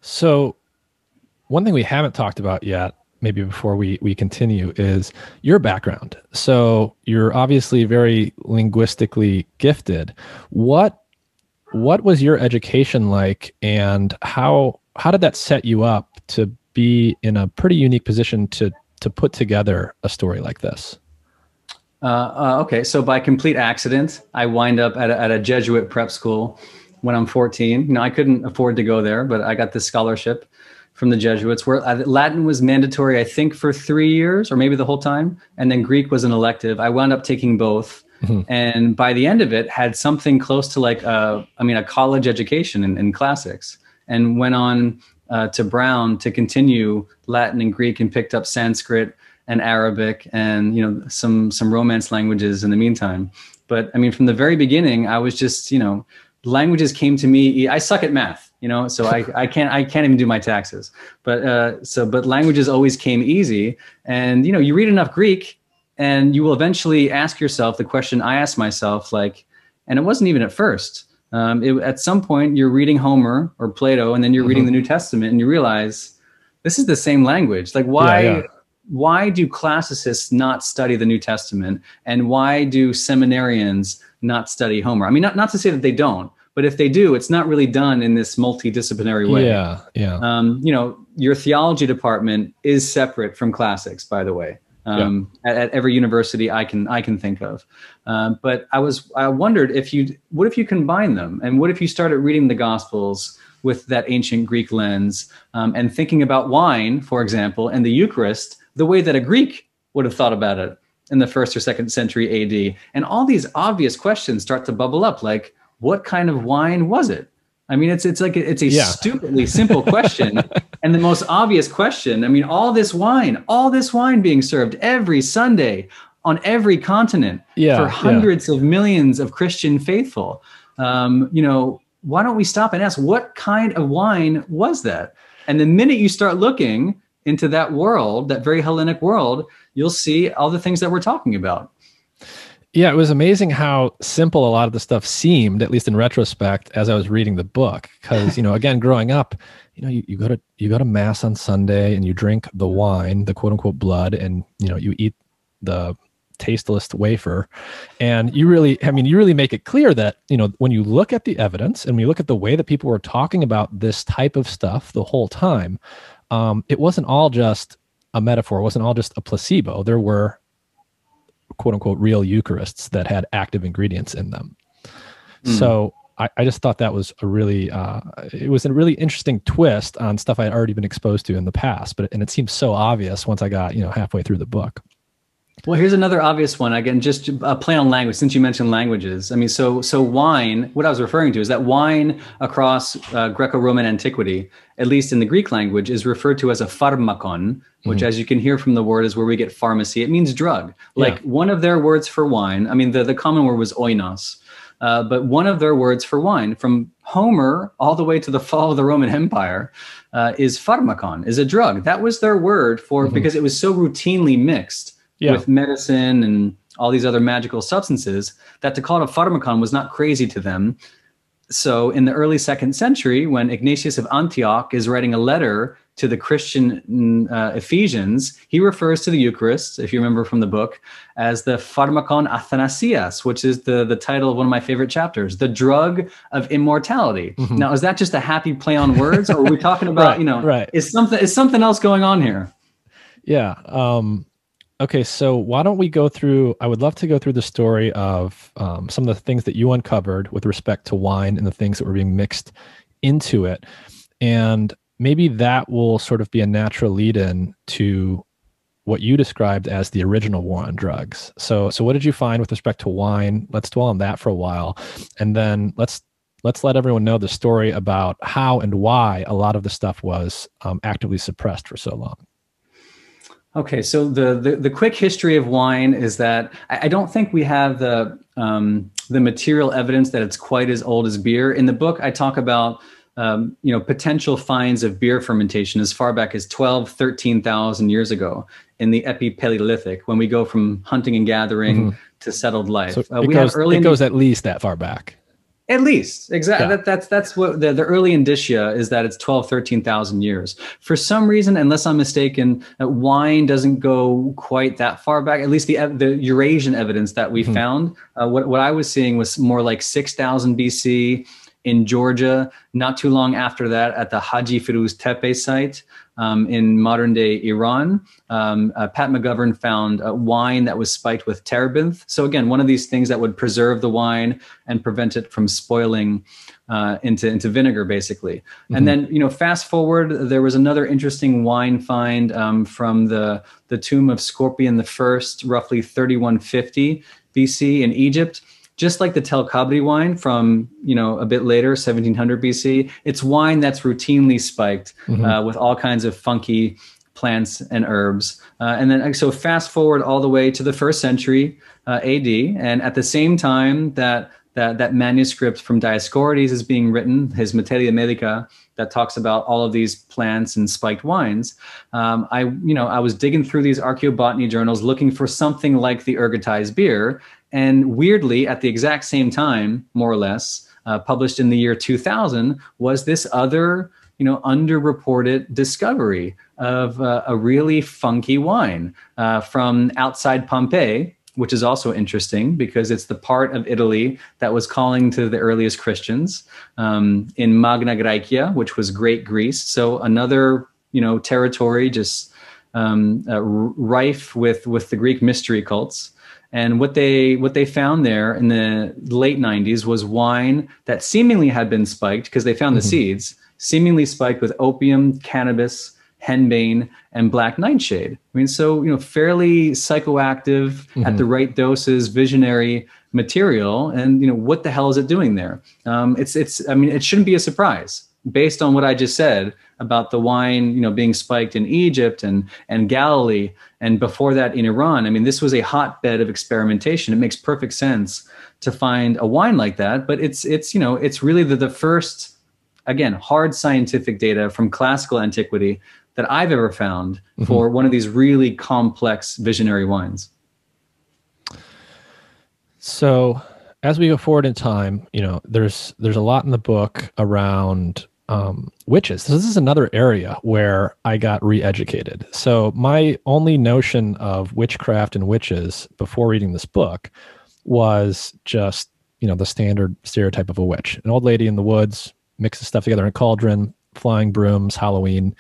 so one thing we haven't talked about yet maybe before we we continue is your background. So you're obviously very linguistically gifted. What what was your education like and how how did that set you up to be in a pretty unique position to to put together a story like this? Uh, uh, okay, so by complete accident, I wind up at a, at a Jesuit prep school when I'm 14. You know, I couldn't afford to go there, but I got this scholarship from the Jesuits, where uh, Latin was mandatory, I think, for three years or maybe the whole time, and then Greek was an elective. I wound up taking both, mm-hmm. and by the end of it, had something close to like, a, uh, mean, a college education in, in classics, and went on uh, to Brown to continue Latin and Greek, and picked up Sanskrit and Arabic, and you know, some some Romance languages in the meantime. But I mean, from the very beginning, I was just, you know, languages came to me. I suck at math you know so i i can't i can't even do my taxes but uh so but languages always came easy and you know you read enough greek and you will eventually ask yourself the question i asked myself like and it wasn't even at first um, it, at some point you're reading homer or plato and then you're mm-hmm. reading the new testament and you realize this is the same language like why yeah, yeah. why do classicists not study the new testament and why do seminarians not study homer i mean not, not to say that they don't but if they do, it's not really done in this multidisciplinary way. Yeah, yeah. Um, you know, your theology department is separate from classics, by the way. Um, yeah. at, at, every university I can I can think of, um, but I was I wondered if you what if you combine them, and what if you started reading the Gospels with that ancient Greek lens, um, and thinking about wine, for example, and the Eucharist the way that a Greek would have thought about it in the first or second century AD, and all these obvious questions start to bubble up, like what kind of wine was it? I mean, it's it's like a, it's a yeah. stupidly simple (laughs) question, and the most obvious question. I mean, all this wine, all this wine being served every Sunday on every continent yeah, for hundreds yeah. of millions of Christian faithful. Um, you know, why don't we stop and ask what kind of wine was that? And the minute you start looking into that world, that very Hellenic world, you'll see all the things that we're talking about. Yeah, it was amazing how simple a lot of the stuff seemed, at least in retrospect, as I was reading the book. Because you know, again, growing up, you know, you, you go to you go to mass on Sunday and you drink the wine, the quote unquote blood, and you know, you eat the tasteless wafer, and you really, I mean, you really make it clear that you know when you look at the evidence and you look at the way that people were talking about this type of stuff the whole time, um, it wasn't all just a metaphor. It wasn't all just a placebo. There were quote unquote real Eucharists that had active ingredients in them. Mm. So I, I, just thought that was a really uh, it was a really interesting twist on stuff I had already been exposed to in the past, but and it seemed so obvious once I got you know halfway through the book. Well, here's another obvious one. Again, just a play on language. Since you mentioned languages, I mean, so so wine. What I was referring to is that wine across uh, Greco-Roman antiquity, at least in the Greek language, is referred to as a pharmakon, which, mm-hmm. as you can hear from the word, is where we get pharmacy. It means drug. Like yeah. one of their words for wine. I mean, the the common word was oinos, uh, but one of their words for wine, from Homer all the way to the fall of the Roman Empire, uh, is pharmakon, is a drug. That was their word for mm-hmm. because it was so routinely mixed yeah. with medicine and all these other magical substances that to call it a pharmakon was not crazy to them. So in the early second century, when Ignatius of Antioch is writing a letter to the Christian mm, uh, Ephesians, he refers to the Eucharist, if you remember from the book, as the pharmakon athanasias, which is the, the title of one of my favorite chapters, the drug of immortality. Mm-hmm. Now, is that just a happy play on words, or are we talking (laughs) about, right, you know, right. is something is something else going on here? Yeah. Um, Okay, so why don't we go through? I would love to go through the story of um, some of the things that you uncovered with respect to wine and the things that were being mixed into it. And maybe that will sort of be a natural lead in to what you described as the original war on drugs. So, so what did you find with respect to wine? Let's dwell on that for a while, and then let's let's let everyone know the story about how and why a lot of the stuff was um, actively suppressed for so long. Okay, so the, the, the quick history of wine is that I, I don't think we have the um, the material evidence that it's quite as old as beer. In the book, I talk about um, you know potential finds of beer fermentation as far back as 12, 13,000 years ago in the Epipaleolithic when we go from hunting and gathering mm-hmm. to settled life. So uh, we goes, have early it goes at least that far back. At least, exactly. Yeah. That, that's that's what the, the early indicia is that it's 12, 13,000 years. For some reason, unless I'm mistaken, wine doesn't go quite that far back. At least the the Eurasian evidence that we mm-hmm. found, uh, what what I was seeing was more like 6,000 BC in Georgia. Not too long after that, at the Haji Firuz Tepe site, um, in modern day Iran. Um, uh, Pat McGovern found uh, wine that was spiked with terebinth. So, again, one of these things that would preserve the wine and prevent it from spoiling uh, into, into vinegar, basically. Mm-hmm. And then, you know, fast forward, there was another interesting wine find um, from the, the tomb of Scorpion I, roughly 3150 BC in Egypt just like the Tel Kabri wine from you know a bit later 1700 bc it's wine that's routinely spiked mm-hmm. uh, with all kinds of funky plants and herbs uh, and then so fast forward all the way to the first century uh, ad and at the same time that that, that manuscript from Dioscorides is being written, his Materia Medica, that talks about all of these plants and spiked wines. Um, I, you know, I was digging through these archaeobotany journals looking for something like the ergotized beer, and weirdly, at the exact same time, more or less, uh, published in the year 2000, was this other, you know, underreported discovery of uh, a really funky wine uh, from outside Pompeii, which is also interesting because it's the part of Italy that was calling to the earliest Christians um, in Magna Graecia, which was Great Greece. So another, you know, territory just um, uh, rife with with the Greek mystery cults. And what they what they found there in the late 90s was wine that seemingly had been spiked because they found mm-hmm. the seeds, seemingly spiked with opium, cannabis, henbane, and black nightshade. I mean, so you know, fairly psychoactive mm-hmm. at the right doses, visionary material. And you know, what the hell is it doing there? Um, it's it's. I mean, it shouldn't be a surprise based on what I just said about the wine, you know, being spiked in Egypt and and Galilee, and before that in Iran. I mean, this was a hotbed of experimentation. It makes perfect sense to find a wine like that, but it's it's you know it's really the, the first again hard scientific data from classical antiquity that I've ever found mm-hmm. for one of these really complex visionary wines. So as we go forward in time, you know, there's there's a lot in the book around um, witches. So this is another area where I got re-educated. So my only notion of witchcraft and witches before reading this book was just you know the standard stereotype of a witch, an old lady in the woods, mixes stuff together in a cauldron, flying brooms, Halloween.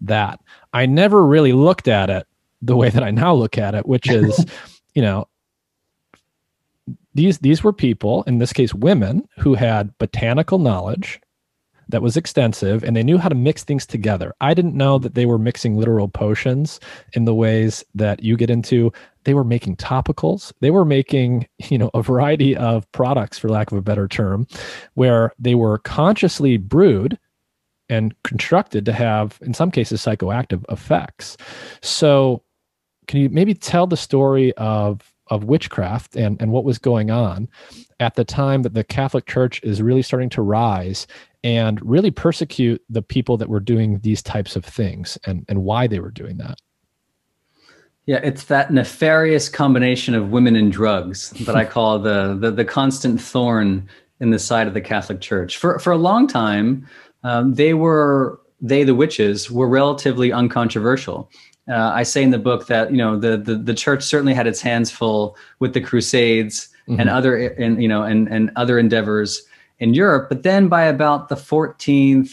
That I never really looked at it the way that I now look at it, which is, (laughs) you know, these these were people, in this case, women who had botanical knowledge that was extensive and they knew how to mix things together. I didn't know that they were mixing literal potions in the ways that you get into. They were making topicals. They were making, (laughs) you know, a variety of products for lack of a better term where they were consciously brewed and constructed to have in some cases psychoactive effects. So can you maybe tell the story of of witchcraft and, and what was going on at the time that the Catholic Church is really starting to rise and really persecute the people that were doing these types of things and, and why they were doing that. Yeah, it's that nefarious combination of women and drugs that I (laughs) call the, the, the constant thorn in the side of the Catholic Church. For for a long time, um, they were they the witches were relatively uncontroversial. Uh, I say in the book that you know the, the the church certainly had its hands full with the Crusades mm-hmm. and other and you know and and other endeavors in Europe. But then by about the 14th,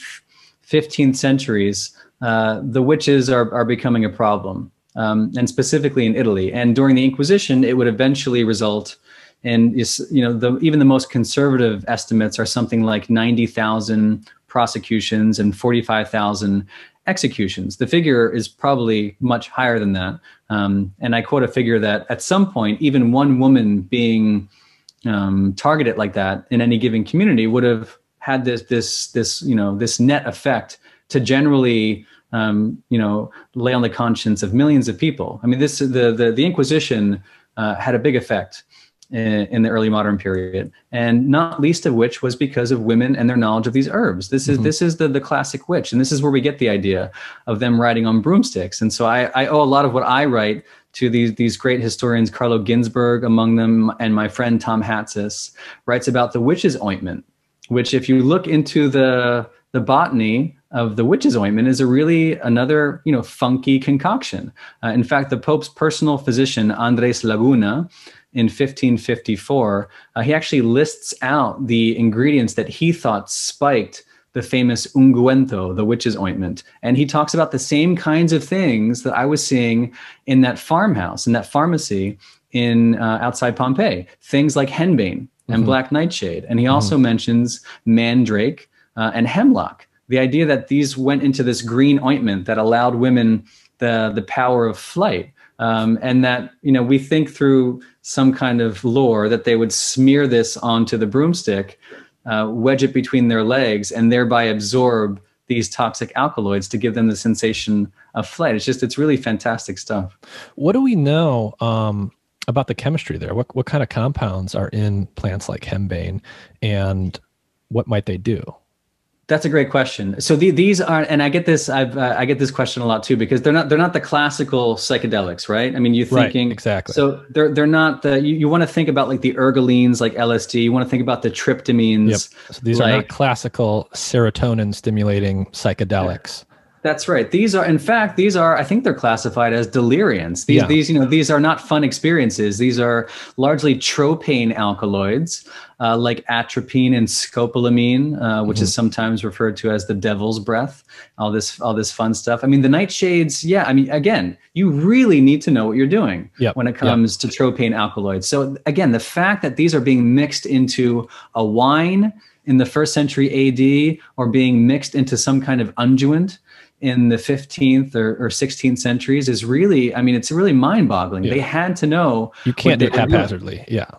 15th centuries, uh, the witches are, are becoming a problem. um, and specifically in Italy. And during the Inquisition, it would eventually result in, you know, the, even the most conservative estimates are something like 90,000 prosecutions and 45,000 executions. The figure is probably much higher than that. Um, and I quote a figure that at some point, even one woman being um, targeted like that in any given community would have had this this this you know this net effect to generally um, you know lay on the conscience of millions of people. I mean, this the the, the Inquisition uh, had a big effect in, in, the early modern period, and not least of which was because of women and their knowledge of these herbs. This is mm-hmm. this is the the classic witch, and this is where we get the idea of them riding on broomsticks. And so I, I owe a lot of what I write to these these great historians, Carlo Ginzburg among them, and my friend Tom Hatsis writes about the witch's ointment which if you look into the the botany of the witch's ointment is a really another you know funky concoction. Uh, in fact, the Pope's personal physician Andres Laguna in 1554, uh, he actually lists out the ingredients that he thought spiked the famous unguento, the witch's ointment. And he talks about the same kinds of things that I was seeing in that farmhouse, in that pharmacy in uh, outside Pompeii. Things like henbane, and mm-hmm. black nightshade. And he also mm-hmm. mentions mandrake uh, and hemlock. The idea that these went into this green ointment that allowed women the the power of flight, um, and that you know we think through some kind of lore that they would smear this onto the broomstick, uh, wedge it between their legs, and thereby absorb these toxic alkaloids to give them the sensation of flight. It's just it's really fantastic stuff. What do we know? Um, about the chemistry there. What what kind of compounds are in plants like henbane and what might they do? That's a great question. So the, these are, and I get this, I've, uh, I get this question a lot too because they're not, they're not the classical psychedelics, right? I mean, you're thinking right, exactly. So they're, they're not the. You, you want to think about like the ergolines, like LSD. You want to think about the tryptamines. Yep. So these like, are not classical serotonin stimulating psychedelics. Yeah. That's right. These are, in fact, these are. I think they're classified as deliriants. These, yeah. these, you know, these are not fun experiences. These are largely tropane alkaloids, uh, like atropine and scopolamine, uh, which mm-hmm. is sometimes referred to as the devil's breath. All this, all this fun stuff. I mean, the nightshades. Yeah. I mean, again, you really need to know what you're doing yep. when it comes yep. to tropane alkaloids. So again, the fact that these are being mixed into a wine in the first century AD or being mixed into some kind of unguent in the 15th or, or 16th centuries is really, I mean, it's really mind boggling. Yeah. They had to know. You can't do it haphazardly. Doing. Yeah.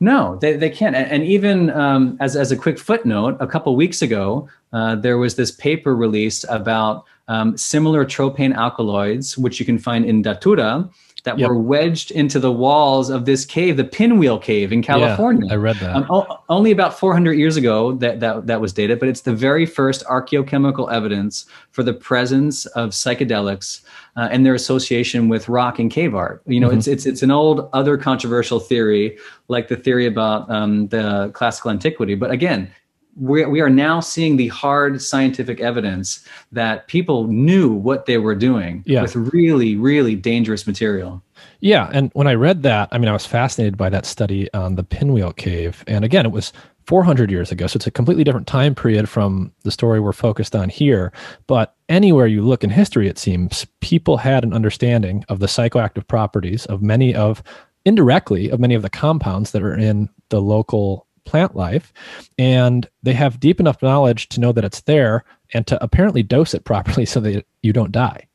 No, they, they can't. And even um, as, as a quick footnote, a couple weeks ago, uh, there was this paper released about um, similar tropane alkaloids, which you can find in Datura, that yep. were wedged into the walls of this cave, the Pinwheel Cave in California. Yeah, I read that. Um, o- only about 400 years ago that, that that was dated, but it's the very first archaeochemical evidence for the presence of psychedelics uh, and their association with rock and cave art. You know, mm-hmm. it's it's it's an old other controversial theory, like the theory about um, the classical antiquity. But again, we, we are now seeing the hard scientific evidence that people knew what they were doing yeah. with really, really dangerous material. Yeah. And when I read that, I mean, I was fascinated by that study on the Pinwheel Cave. And again, it was 400 years ago. So it's a completely different time period from the story we're focused on here. But anywhere you look in history, it seems people had an understanding of the psychoactive properties of many of, indirectly, of many of the compounds that are in the local plant life and they have deep enough knowledge to know that it's there and to apparently dose it properly (laughs) so that you don't die.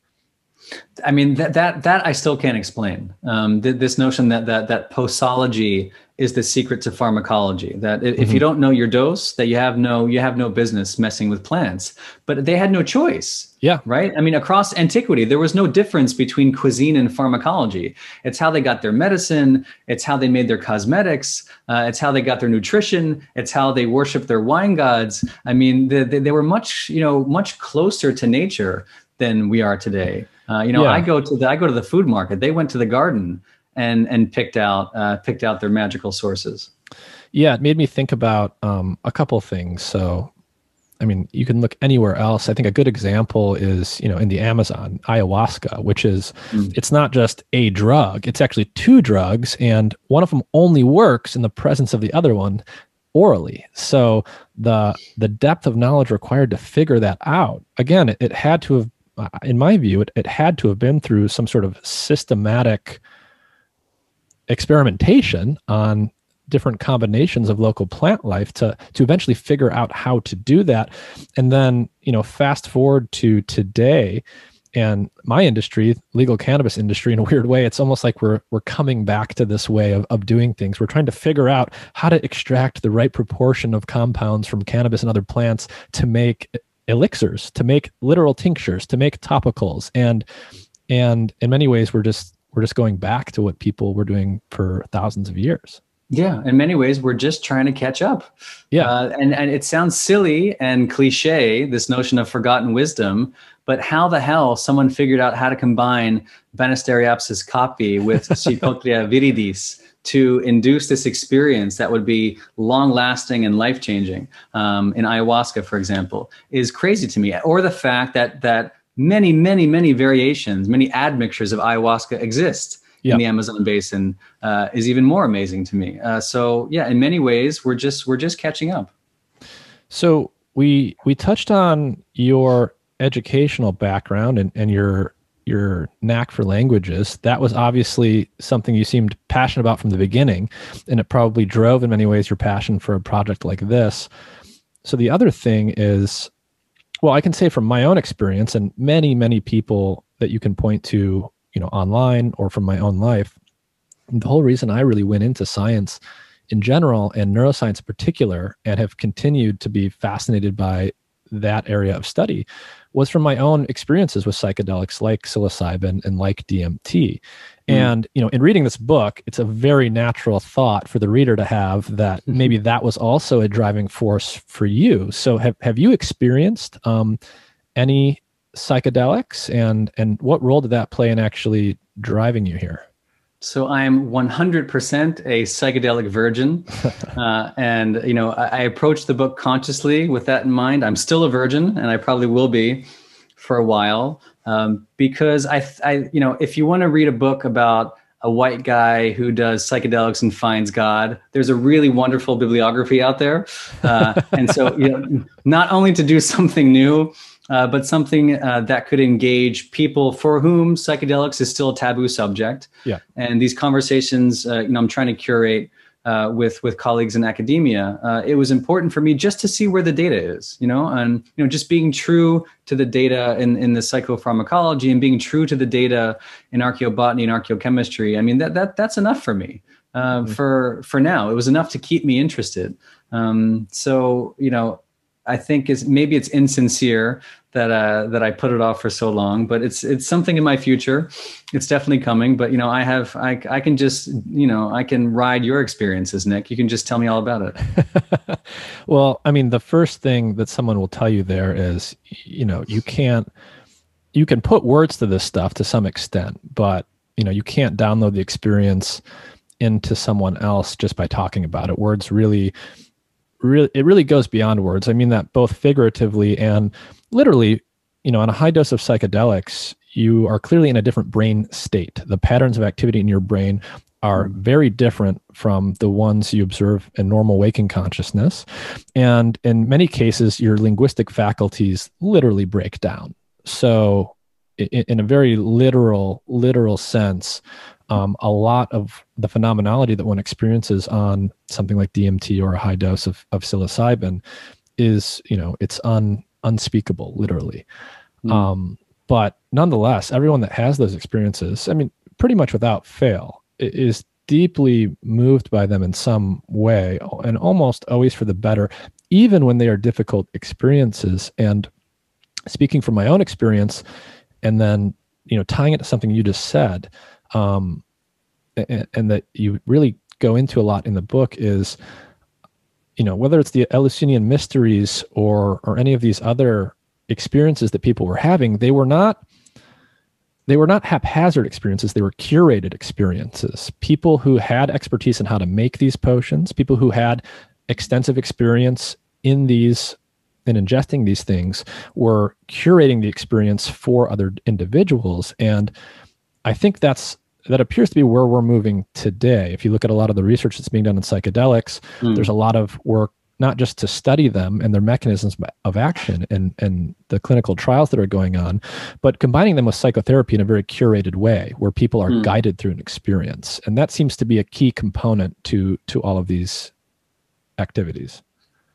I mean that that that i still can't explain. Um, th- this notion that that that posology is the secret to pharmacology that if mm-hmm. you don't know your dose that you have no you have no business messing with plants. But they had no choice yeah. right? I mean across antiquity there was no difference between cuisine and pharmacology. It's how they got their medicine. It's how they made their cosmetics. Uh, it's how they got their nutrition. It's how they worshiped their wine gods. I mean they, they, they were much you know much closer to nature than we are today. Uh, you know yeah. i go to the i go to the food market. They went to the garden and and picked out uh, picked out their magical sources. Yeah, it made me think about um, a couple things. So, I mean, you can look anywhere else. I think a good example is you know in the Amazon ayahuasca, which is mm. it's not just a drug; it's actually two drugs, and one of them only works in the presence of the other one orally. So the the depth of knowledge required to figure that out again, it, it had to have in my view, it, it had to have been through some sort of systematic experimentation on different combinations of local plant life to to eventually figure out how to do that. And then you know fast forward to today and my industry legal cannabis industry in a weird way it's almost like we're we're coming back to this way of, of doing things. We're trying to figure out how to extract the right proportion of compounds from cannabis and other plants to make elixirs to make literal tinctures to make topicals. And and in many ways we're just we're just going back to what people were doing for thousands of years yeah, in many ways, we're just trying to catch up. Yeah, uh, and and it sounds silly and cliche, this notion of forgotten wisdom. But how the hell someone figured out how to combine Banisteriopsis caapi with (laughs) Psychotria viridis to induce this experience that would be long lasting and life changing um, in ayahuasca, for example, is crazy to me. Or the fact that that many, many, many variations, many admixtures of ayahuasca exist yep. in the Amazon basin uh, is even more amazing to me. Uh, so yeah, in many ways, we're just we're just catching up. So we we touched on your educational background and, and your your knack for languages. That was obviously something you seemed passionate about from the beginning, and it probably drove in many ways your passion for a project like this. So the other thing is, well, I can say from my own experience and many many people that you can point to you know online or from my own life the whole reason i really went into science in general and neuroscience in particular and have continued to be fascinated by that area of study was from my own experiences with psychedelics like psilocybin and like DMT. Mm. And you know, in reading this book, it's a very natural thought for the reader to have that mm-hmm. maybe that was also a driving force for you. So have have you experienced um, any psychedelics and and what role did that play in actually driving you here so i'm 100% a psychedelic virgin (laughs) uh, and you know I, I approached the book consciously with that in mind i'm still a virgin and i probably will be for a while um, because I, I you know if you want to read a book about a white guy who does psychedelics and finds God. There's a really wonderful bibliography out there, uh, and so you know, not only to do (laughs) something new, uh, but something uh, that could engage people for whom psychedelics is still a taboo subject. Yeah. And these conversations, uh, you know, I'm trying to curate uh, with with colleagues in academia. Uh, it was important for me just to see where the data is, you know, and you know, just being true to the data in in the psychopharmacology and being true to the data in archaeobotany and archaeochemistry. I mean, that that that's enough for me. Uh, mm-hmm. For for now, it was enough to keep me interested. Um, so you know, I think is maybe it's insincere that uh, that I put it off for so long, but it's it's something in my future. It's definitely coming. But you know, I have I I can just you know I can ride your experiences, Nick. You can just tell me all about it. (laughs) well, I mean, the first thing that someone will tell you there is you know you can't you can put words to this stuff to some extent, but you know you can't download the experience into someone else just by talking about it. Words really really it really goes beyond words. I mean that both figuratively and literally, you know, on a high dose of psychedelics, you are clearly in a different brain state. The patterns of activity in your brain are mm-hmm. very different from the ones you observe in normal waking consciousness. And in many cases, your linguistic faculties literally break down. So, in, a very literal, literal sense, um, a lot of the phenomenology that one experiences on something like DMT or a high dose of, of psilocybin is, you know, it's un, unspeakable, literally. Mm. Um, but nonetheless, everyone that has those experiences, I mean, pretty much without fail, is deeply moved by them in some way and almost always for the better, even when they are difficult experiences. And speaking from my own experience, and then, you know, tying it to something you just said, um, and, and that you really go into a lot in the book is you know whether it's the eleusinian mysteries or or any of these other experiences that people were having they were not they were not haphazard experiences. They were curated experiences. People who had expertise in how to make these potions people who had extensive experience in these in ingesting these things were curating the experience for other individuals. And i think that's that appears to be where we're moving today. If you look at a lot of the research that's being done in psychedelics, mm. there's a lot of work not just to study them and their mechanisms of action and, and the clinical trials that are going on, but combining them with psychotherapy in a very curated way where people are mm. guided through an experience. And that seems to be a key component to to all of these activities.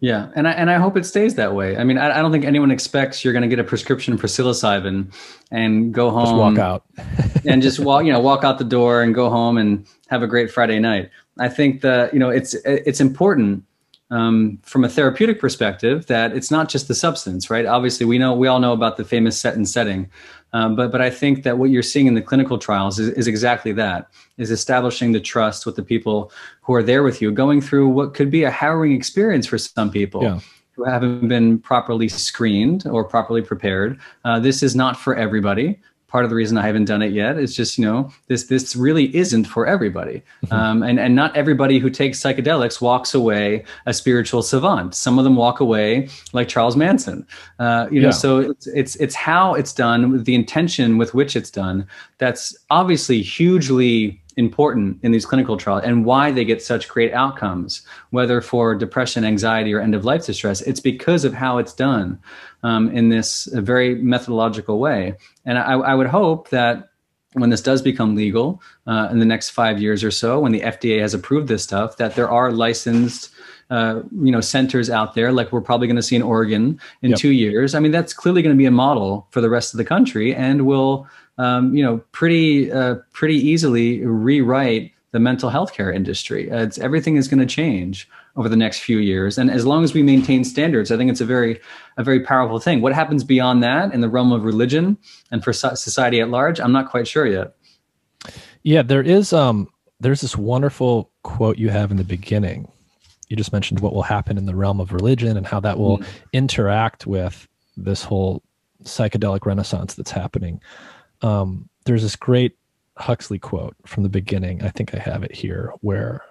Yeah, and I and I hope it stays that way. I mean, I, I don't think anyone expects you're going to get a prescription for psilocybin and go home, just walk out, (laughs) and just walk, you know, walk out the door and go home and have a great Friday night. I think that you know it's it's important um, from a therapeutic perspective that it's not just the substance, right? Obviously, we know we all know about the famous set and setting, um, but but I think that what you're seeing in the clinical trials is, is exactly that: is establishing the trust with the people who are there with you, going through what could be a harrowing experience for some people. Yeah who haven't been properly screened or properly prepared. Uh, this is not for everybody part of the reason I haven't done it yet is just you know this this really isn't for everybody, mm-hmm. um, and and not everybody who takes psychedelics walks away a spiritual savant. Some of them walk away like Charles Manson. Uh, you know, so it's, it's it's how it's done, the intention with which it's done. That's obviously hugely important in these clinical trials and why they get such great outcomes, whether for depression, anxiety, or end of life distress. It's because of how it's done um, in this very methodological way. And I, I, would hope that when this does become legal uh, in the next five years or so, when the FDA has approved this stuff, that there are licensed. Uh, you know centers out there like we're probably going to see in oregon in yep. two years i mean that's clearly going to be a model for the rest of the country and will um, you know, pretty uh, pretty easily rewrite the mental health care industry. Uh, it's, everything is going to change over the next few years, and as long as we maintain standards, I think it's a very a very powerful thing. What happens beyond that in the realm of religion and for society at large, I'm not quite sure yet. Yeah, there is um there's this wonderful quote you have in the beginning. You just mentioned what will happen in the realm of religion and how that will mm. interact with this whole psychedelic renaissance that's happening um, there's this great Huxley quote from the beginning. I think I have it here where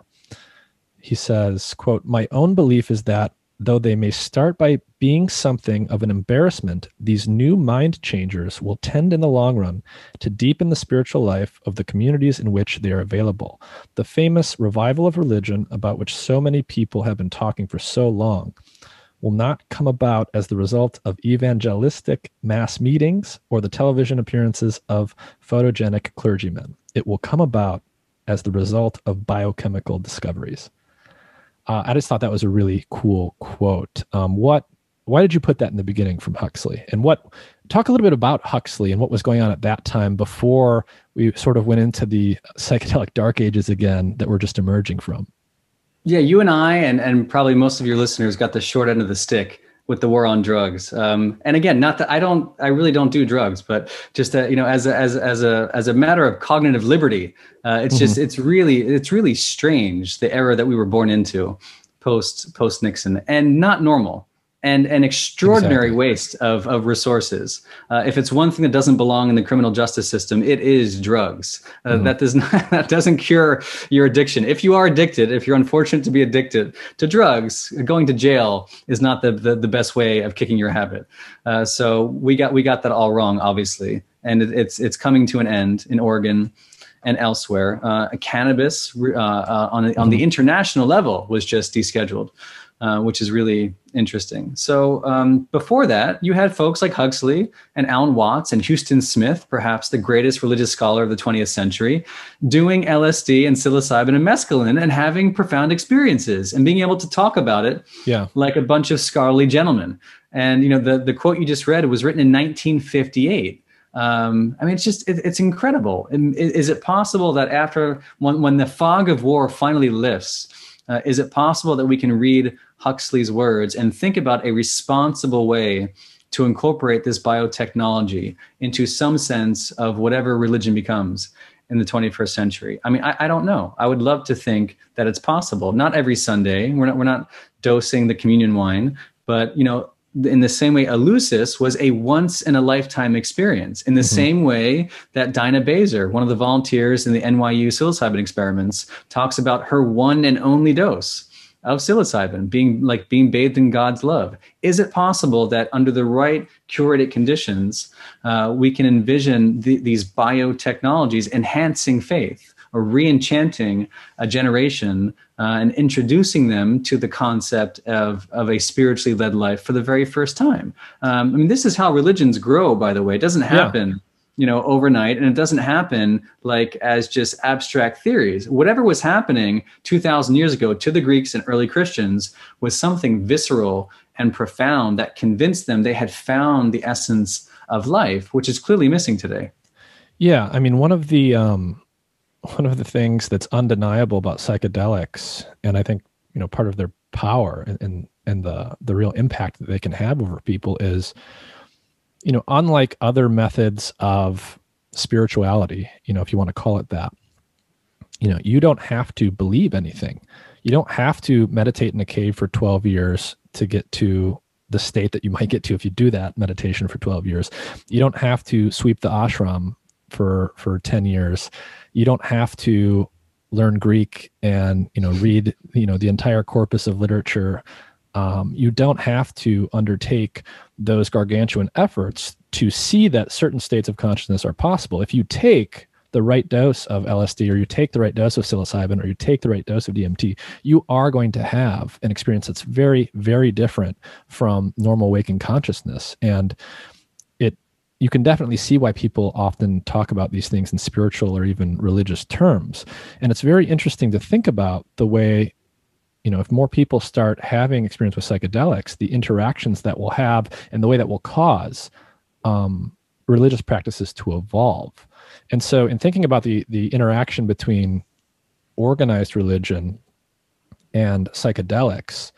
he says, quote, My own belief is that though they may start by being something of an embarrassment, these new mind changers will tend in the long run to deepen the spiritual life of the communities in which they are available. The famous revival of religion, about which so many people have been talking for so long, will not come about as the result of evangelistic mass meetings or the television appearances of photogenic clergymen. It will come about as the result of biochemical discoveries. Uh, I just thought that was a really cool quote. Um, what? Why did you put that in the beginning from Huxley? And what? Talk a little bit about Huxley and what was going on at that time before we sort of went into the psychedelic dark ages again that we're just emerging from. Yeah, you and I, and and probably most of your listeners, got the short end of the stick with the war on drugs. Um, and again, not that I don't, I really don't do drugs, but just uh, you know, as a, as as a as a matter of cognitive liberty, uh, it's mm-hmm. just it's really it's really strange the era that we were born into, post post Nixon, and not normal and an extraordinary exactly. waste of, of resources. Uh, if it's one thing that doesn't belong in the criminal justice system, it is drugs. Uh, mm-hmm. That does (laughs) not that doesn't cure your addiction. If you are addicted, if you're unfortunate to be addicted to drugs, going to jail is not the the, the best way of kicking your habit. Uh, so we got we got that all wrong, obviously, and it, it's it's coming to an end in Oregon and elsewhere. Uh, cannabis uh, uh, on on the mm-hmm. international level was just descheduled. Uh, which is really interesting. So um, before that, you had folks like Huxley and Alan Watts and Huston Smith, perhaps the greatest religious scholar of the 20th century, doing LSD and psilocybin and mescaline and having profound experiences and being able to talk about it yeah. like a bunch of scholarly gentlemen. And you know, the, the quote you just read was written in 1958. Um, I mean, it's just it, it's incredible. And is it possible that after when, when the fog of war finally lifts, uh, is it possible that we can read Huxley's words and think about a responsible way to incorporate this biotechnology into some sense of whatever religion becomes in the 21st century? I mean, I, I, don't know. I would love to think that it's possible. Not every Sunday. We're not we're not dosing the communion wine, but you know, in the same way, Eleusis was a once in a lifetime experience. In the mm-hmm. same way that Dinah Bazer, one of the volunteers in the NYU psilocybin experiments, talks about her one and only dose of psilocybin being like being bathed in god's love is it possible that under the right curated conditions uh, we can envision the, these biotechnologies enhancing faith or re-enchanting a generation uh, and introducing them to the concept of, of a spiritually led life for the very first time. Um, I mean, this is how religions grow, by the way. It doesn't happen. Yeah you know overnight and it doesn't happen like as just abstract theories whatever was happening 2000 years ago to the greeks and early christians was something visceral and profound that convinced them they had found the essence of life which is clearly missing today yeah i mean one of the um one of the things that's undeniable about psychedelics and i think you know part of their power and and, and the the real impact that they can have over people is you know, unlike other methods of spirituality, you know, if you want to call it that, you know, you don't have to believe anything. You don't have to meditate in a cave for 12 years to get to the state that you might get to if you do that meditation for 12 years. You don't have to sweep the ashram for for 10 years. You don't have to learn Greek and, you know, read, you know, the entire corpus of literature um, you don't have to undertake those gargantuan efforts to see that certain states of consciousness are possible. If you take the right dose of LSD or you take the right dose of psilocybin or you take the right dose of DMT, you are going to have an experience that's very, very different from normal waking consciousness. And you can definitely see why people often talk about these things in spiritual or even religious terms. And it's very interesting to think about the way you know if more people start having experience with psychedelics the interactions that we'll have and the way that will cause um, religious practices to evolve and so in thinking about the the interaction between organized religion and psychedelics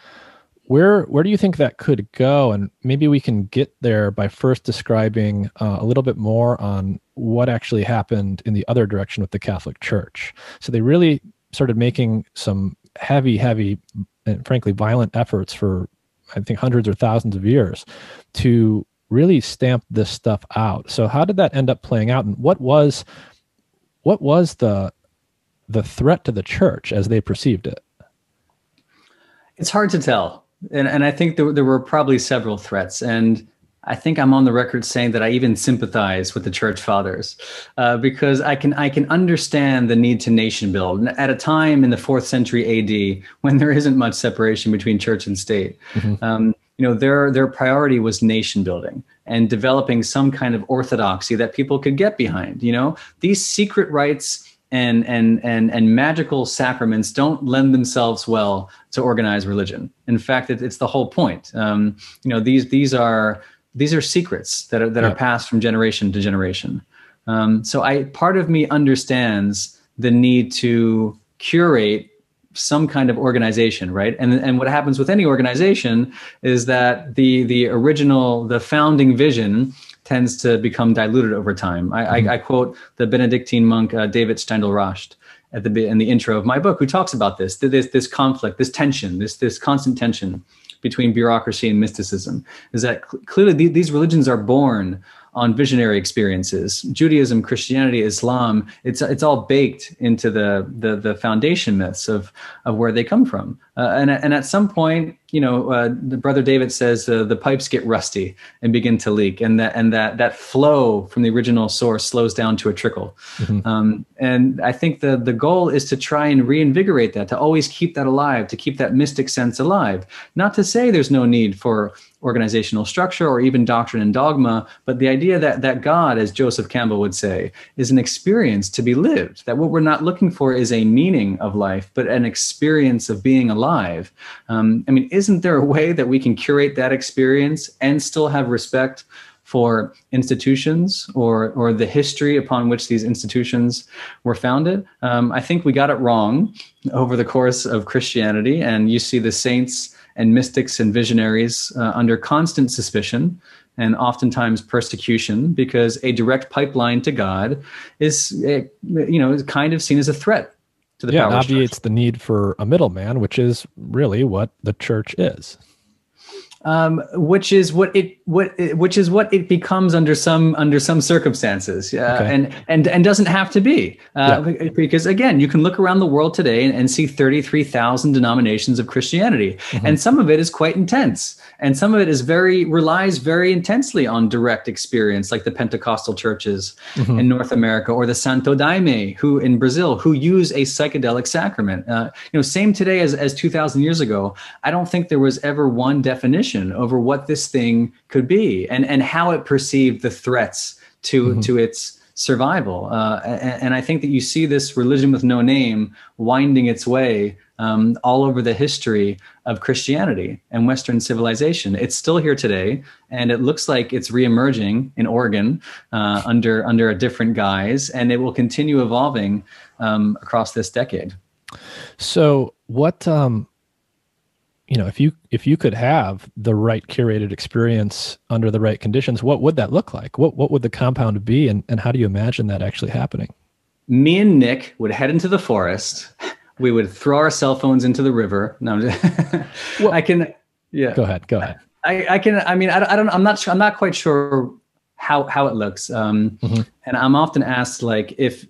where where do you think that could go and maybe we can get there by first describing uh, a little bit more on what actually happened in the other direction with the catholic church so they really started making some heavy, heavy, and frankly violent efforts for I think hundreds or thousands of years to really stamp this stuff out. So how did that end up playing out, and what was what was the the threat to the church as they perceived it? It's hard to tell, and and I think there there were probably several threats, and I think I'm on the record saying that I even sympathize with the church fathers uh, because I can I can understand the need to nation build at a time in the fourth century AD when there isn't much separation between church and state. Mm-hmm. Um, you know their their priority was nation building and developing some kind of orthodoxy that people could get behind. You know these secret rites and and and and magical sacraments don't lend themselves well to organized religion. In fact, it, it's the whole point. Um, you know these these are these are secrets that are that yeah. are passed from generation to generation. Um, so I part of me understands the need to curate some kind of organization, right? And and what happens with any organization is that the the original the founding vision tends to become diluted over time. I, mm-hmm. I, I quote the Benedictine monk uh, David Steindl-Rast at the in the intro of my book, who talks about this this this conflict, this tension, this this constant tension between bureaucracy and mysticism is that cl- clearly th- these religions are born on visionary experiences. Judaism, Christianity, Islam, it's it's all baked into the the, the foundation myths of of where they come from. Uh, and and at some point, you know, uh, the brother David says uh, the pipes get rusty and begin to leak, and that and that that flow from the original source slows down to a trickle. Mm-hmm. Um, and I think the the goal is to try and reinvigorate that, to always keep that alive, to keep that mystic sense alive. Not to say there's no need for organizational structure or even doctrine and dogma, but the idea that that God, as Joseph Campbell would say, is an experience to be lived. That what we're not looking for is a meaning of life, but an experience of being alive. Um, I mean, isn't there a way that we can curate that experience and still have respect? for institutions or or the history upon which these institutions were founded. Um, I think we got it wrong over the course of Christianity, and you see the saints and mystics and visionaries uh, under constant suspicion and oftentimes persecution because a direct pipeline to God is, eh, you know, is kind of seen as a threat to the yeah, power. it obviates the need for a middleman, which is really what the church is um, which is what it what which is what it becomes under some under some circumstances, uh, okay. and and and doesn't have to be uh, yeah. because again, you can look around the world today and, and see thirty three thousand denominations of Christianity, mm-hmm. and some of it is quite intense, and some of it is very relies very intensely on direct experience like the pentecostal churches mm-hmm. in north america or the santo daime who in brazil who use a psychedelic sacrament uh, you know same today as, as 2000 years ago i don't think there was ever one definition over what this thing could be and and how it perceived the threats to mm-hmm. to its survival. Uh, and, and, I think that you see this religion with no name winding its way um, all over the history of Christianity and Western civilization. It's still here today, and it looks like it's reemerging in Oregon uh, under under a different guise, and it will continue evolving um, across this decade. So, what um, you know if you if you could have the right curated experience under the right conditions what would that look like what what would the compound be and, and how do you imagine that actually happening me and nick would head into the forest we would throw our cell phones into the river no (laughs) well, i can yeah go ahead go ahead i, I can i mean I, I don't i'm not sure i'm not quite sure how how it looks um, mm-hmm. and i'm often asked like if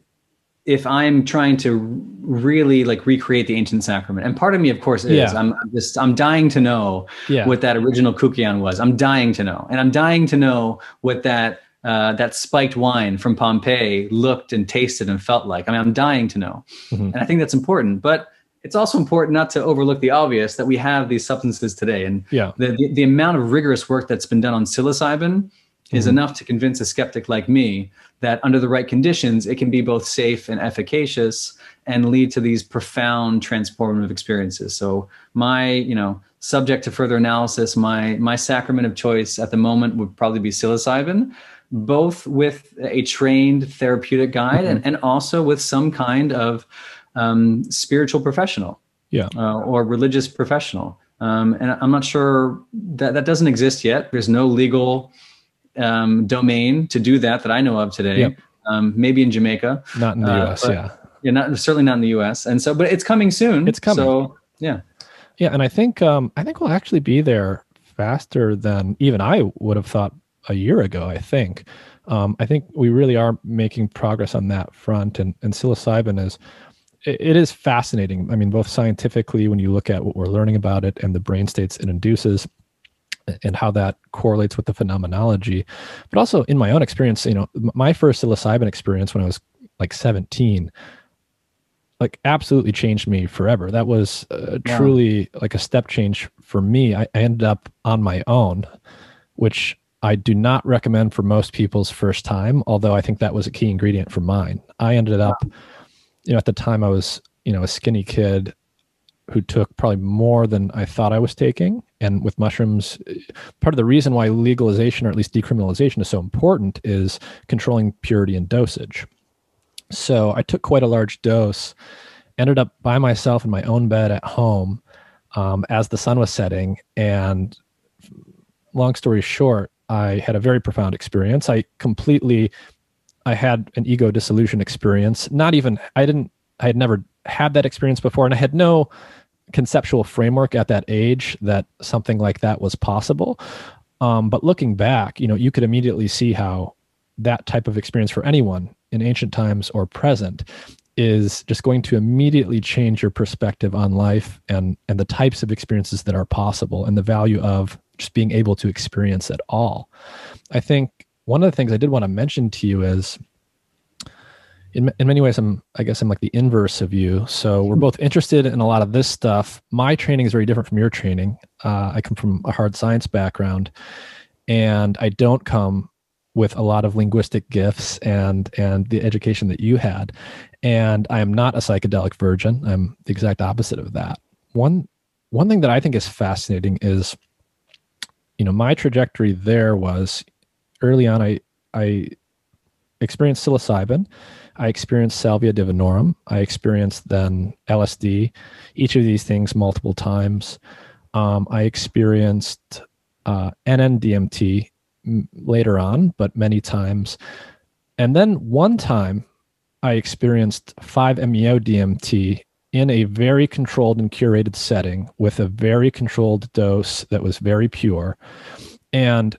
if I'm trying to really like recreate the ancient sacrament, and part of me, of course, is yeah. I'm, just I'm dying to know yeah. what that original kykeon was. I'm dying to know, and I'm dying to know what that uh, that spiked wine from Pompeii looked and tasted and felt like. I mean, I'm dying to know, mm-hmm. and I think that's important. But it's also important not to overlook the obvious that we have these substances today, and yeah. the, the, the amount of rigorous work that's been done on psilocybin is mm-hmm. enough to convince a skeptic like me that under the right conditions, it can be both safe and efficacious and lead to these profound transformative experiences. So my, you know, subject to further analysis, my my sacrament of choice at the moment would probably be psilocybin, both with a trained therapeutic guide mm-hmm. and, and also with some kind of um, spiritual professional, yeah, uh, or religious professional. Um, and I'm not sure that that doesn't exist yet. There's no legal um, domain to do that that I know of today. Yep. Um, maybe in Jamaica, not in the uh, U.S. yeah, yeah, not certainly not in the U.S. And so, but it's coming soon. It's coming. So yeah, yeah, and I think um, I think we'll actually be there faster than even I would have thought a year ago. I think. Um, I think we really are making progress on that front, and, and psilocybin is it, it is fascinating. I mean, both scientifically when you look at what we're learning about it and the brain states it induces, and how that correlates with the phenomenology. But also in my own experience, you know, my first psilocybin experience when I was like 17, like absolutely changed me forever. That was uh, yeah. truly like a step change for me. I, I ended up on my own, which I do not recommend for most people's first time, although I think that was a key ingredient for mine. I ended up, you know, at the time I was, you know, a skinny kid who took probably more than I thought I was taking. And with mushrooms, part of the reason why legalization or at least decriminalization is so important is controlling purity and dosage. So I took quite a large dose, ended up by myself in my own bed at home um, as the sun was setting. And long story short, I had a very profound experience. I completely, I had an ego dissolution experience. Not even, I didn't, I had never had that experience before and I had no conceptual framework at that age that something like that was possible. Um, but looking back, you know, you could immediately see how that type of experience for anyone in ancient times or present is just going to immediately change your perspective on life and and the types of experiences that are possible and the value of just being able to experience at all. I think one of the things I did want to mention to you is in, in many ways i'm i guess i'm like the inverse of you. So we're both interested in a lot of this stuff. My training is very different from your training. Uh, i come from a hard science background and i don't come with a lot of linguistic gifts and and the education that you had. And i am not a psychedelic virgin. I'm the exact opposite of that. One one thing that i think is fascinating is you know my trajectory there was early on i i experienced psilocybin I experienced salvia divinorum. I experienced then LSD, each of these things multiple times. Um, I experienced uh, NNDMT m- later on, but many times. And then one time I experienced 5-MeO DMT in a very controlled and curated setting with a very controlled dose that was very pure. And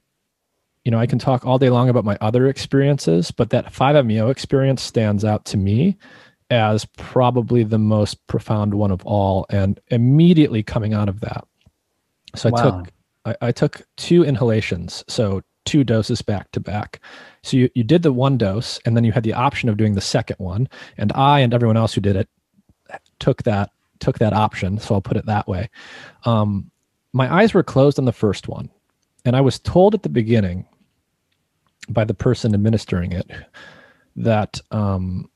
you know, I can talk all day long about my other experiences, but that 5-MeO experience stands out to me as probably the most profound one of all. And immediately coming out of that, so I took I, I took two inhalations, so two doses back to back. So you, you did the one dose, and then you had the option of doing the second one. And I and everyone else who did it took that took that option. So I'll put it that way. Um, my eyes were closed on the first one, and I was told at the beginning by the person administering it that um,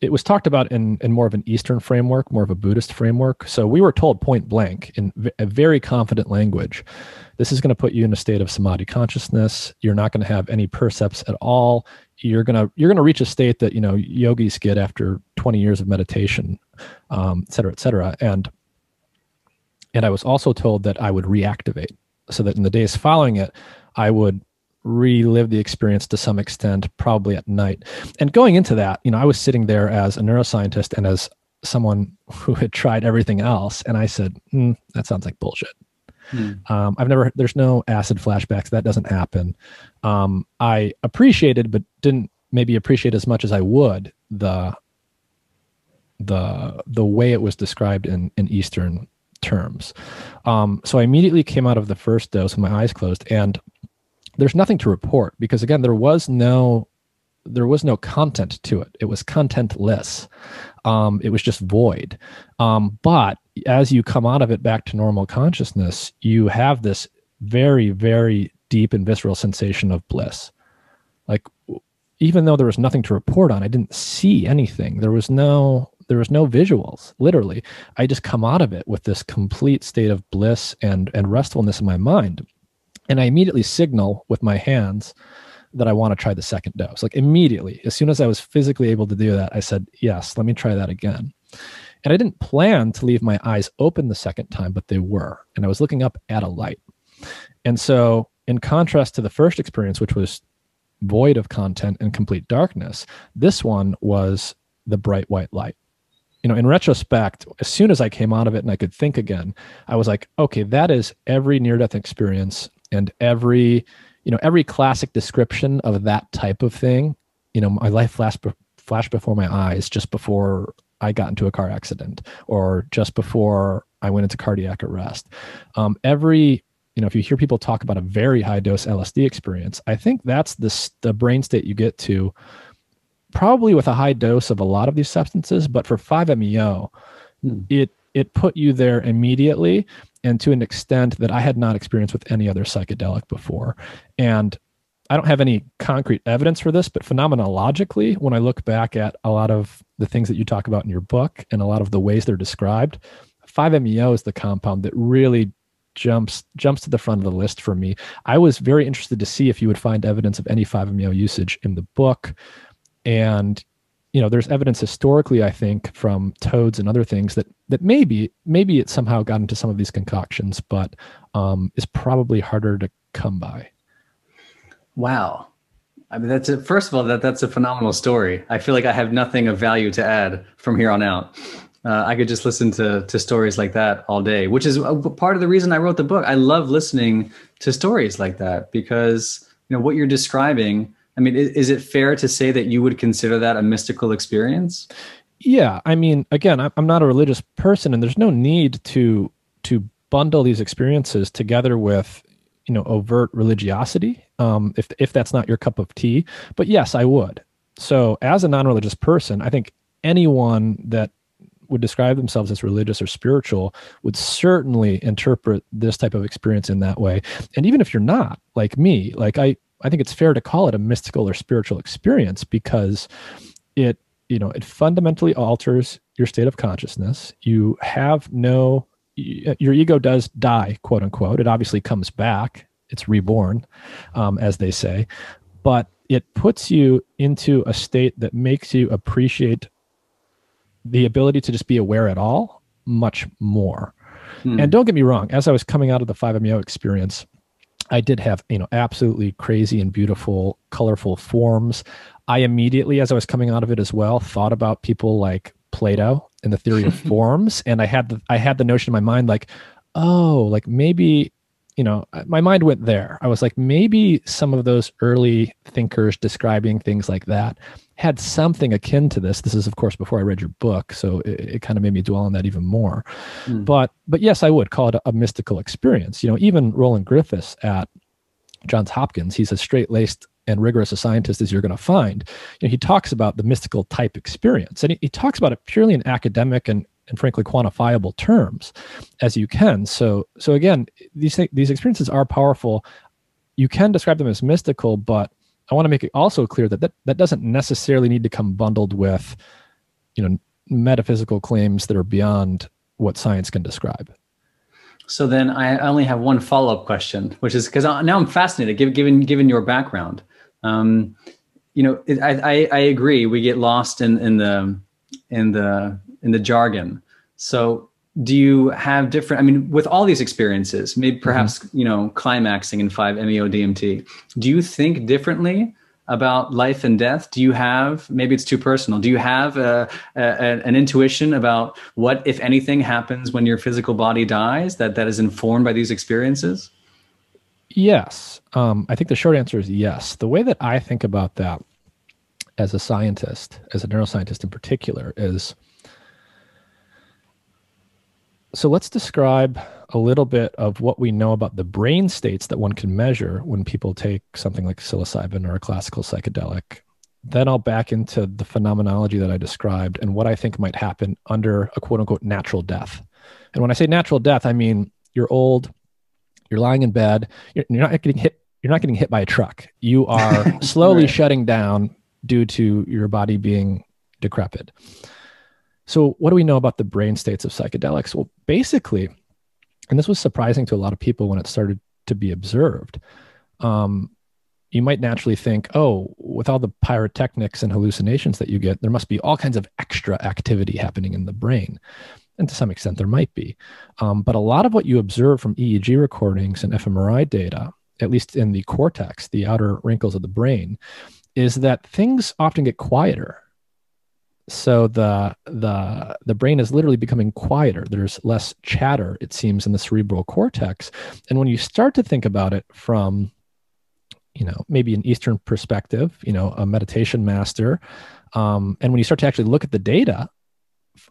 it was talked about in, in more of an Eastern framework, more of a Buddhist framework. So we were told point blank in v- a very confident language this is going to put you in a state of samadhi consciousness. You're not going to have any percepts at all. You're gonna you're gonna reach a state that you know yogis get after 20 years of meditation, um, et cetera, et cetera. And and I was also told that I would reactivate, so that in the days following it, I would relive the experience to some extent, probably at night. And going into that, you know, I was sitting there as a neuroscientist and as someone who had tried everything else, and I said, mm, "That sounds like bullshit." Hmm. Um, I've never. There's no acid flashbacks. That doesn't happen. Um, I appreciated, but didn't maybe appreciate as much as I would the the the way it was described in in Eastern terms. Um, so I immediately came out of the first dose with my eyes closed, and there's nothing to report because again, there was no there was no content to it. It was contentless. Um, it was just void. Um, but as you come out of it back to normal consciousness, you have this very, very deep and visceral sensation of bliss. Like even though there was nothing to report on, I didn't see anything. There was no there was no visuals. Literally, I just come out of it with this complete state of bliss and and restfulness in my mind, and I immediately signal with my hands that I want to try the second dose. Like immediately, as soon as I was physically able to do that, I said, "Yes, let me try that again." And I didn't plan to leave my eyes open the second time, but they were. And I was looking up at a light. And so, in contrast to the first experience, which was void of content and complete darkness, this one was the bright white light. You know, in retrospect, as soon as I came out of it and I could think again, I was like, okay, that is every near death experience and every, you know, every classic description of that type of thing. You know, my life flashed, flashed before my eyes just before I got into a car accident or just before I went into cardiac arrest. Um, every, you know, if you hear people talk about a very high dose LSD experience, I think that's the, the brain state you get to probably with a high dose of a lot of these substances, but for 5-MeO, hmm. it it put you there immediately and to an extent that I had not experienced with any other psychedelic before. And I don't have any concrete evidence for this, but phenomenologically, when I look back at a lot of the things that you talk about in your book and a lot of the ways they're described, 5-MeO is the compound that really jumps jumps to the front of the list for me. I was very interested to see if you would find evidence of any 5-MeO usage in the book. And you know, there's evidence historically, I think, from toads and other things that that maybe maybe it somehow got into some of these concoctions, but um, is probably harder to come by. Wow. I mean, that's it. First of all, that that's a phenomenal story. I feel like I have nothing of value to add from here on out. Uh, I could just listen to to stories like that all day, which is part of the reason I wrote the book. I love listening to stories like that because you know what you're describing. I mean, is, is it fair to say that you would consider that a mystical experience? Yeah, I mean, again, I'm not a religious person, and there's no need to to bundle these experiences together with you know overt religiosity um, if if that's not your cup of tea. But yes, I would. So as a non-religious person, I think anyone that would describe themselves as religious or spiritual would certainly interpret this type of experience in that way. And even if you're not like me, like I I think it's fair to call it a mystical or spiritual experience because it you know it fundamentally alters your state of consciousness. You have no your ego does die, quote unquote. It obviously comes back it's reborn, um, as they say, but it puts you into a state that makes you appreciate the ability to just be aware at all much more. Hmm. And don't get me wrong, as I was coming out of the 5-MeO experience, I did have, you know, absolutely crazy and beautiful, colorful forms. I immediately, as I was coming out of it as well, thought about people like Plato and the theory of (laughs) forms. And I had the I had the notion in my mind like, oh, like maybe you know, my mind went there. I was like, maybe some of those early thinkers describing things like that had something akin to this. This is, of course, before I read your book, so it, it kind of made me dwell on that even more. Mm. But, but yes, I would call it a, a mystical experience. You know, even Roland Griffiths at Johns Hopkins, he's as straight laced and rigorous a scientist as you're going to find. You know, he talks about the mystical type experience, and he, he talks about it purely in academic and and frankly quantifiable terms as you can. So so again, these these experiences are powerful. You can describe them as mystical, but I want to make it also clear that that, that doesn't necessarily need to come bundled with, you know, metaphysical claims that are beyond what science can describe. So then I only have one follow up question, which is because now I'm fascinated, given given your background. Um, you know, I, I, I agree. We get lost in in the in the in the jargon. So do you have different i mean with all these experiences maybe mm-hmm. perhaps mm-hmm. you know climaxing in 5-meo dmt do you think differently about life and death do you have maybe it's too personal do you have a, a, an intuition about what if anything happens when your physical body dies that that is informed by these experiences yes um, i think the short answer is yes the way that i think about that as a scientist as a neuroscientist in particular is so let's describe a little bit of what we know about the brain states that one can measure when people take something like psilocybin or a classical psychedelic. Then I'll back into the phenomenology that I described and what I think might happen under a quote unquote natural death. And when I say natural death, I mean you're old, you're lying in bed, you're, not getting hit. You're not getting hit by a truck. You are (laughs) slowly right. shutting down due to your body being decrepit. So, what do we know about the brain states of psychedelics? Well, basically, and this was surprising to a lot of people when it started to be observed. Um, you might naturally think, oh, with all the pyrotechnics and hallucinations that you get, there must be all kinds of extra activity happening in the brain. And to some extent, there might be. Um, but a lot of what you observe from EEG recordings and fMRI data, at least in the cortex, the outer wrinkles of the brain, is that things often get quieter so the the the brain is literally becoming quieter. There's less chatter it seems in the cerebral cortex. And when you start to think about it from you know maybe an eastern perspective you know a meditation master um, and when you start to actually look at the data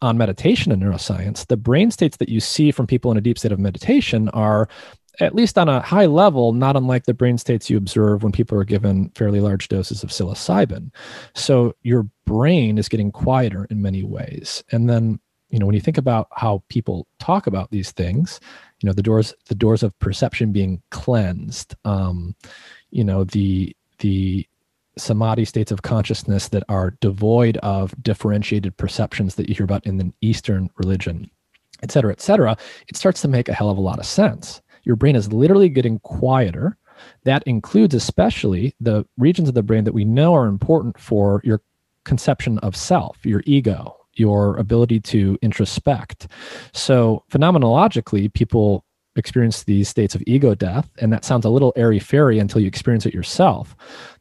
on meditation and neuroscience the brain states that you see from people in a deep state of meditation are at least on a high level, not unlike the brain states you observe when people are given fairly large doses of psilocybin. So your brain is getting quieter in many ways. And then, you know, when you think about how people talk about these things, you know, the doors, the doors of perception being cleansed, um, you know, the the samadhi states of consciousness that are devoid of differentiated perceptions that you hear about in the Eastern religion, et cetera, et cetera, it starts to make a hell of a lot of sense your brain is literally getting quieter. That includes especially the regions of the brain that we know are important for your conception of self, your ego, your ability to introspect. So, phenomenologically, people experience these states of ego death, and that sounds a little airy fairy until you experience it yourself.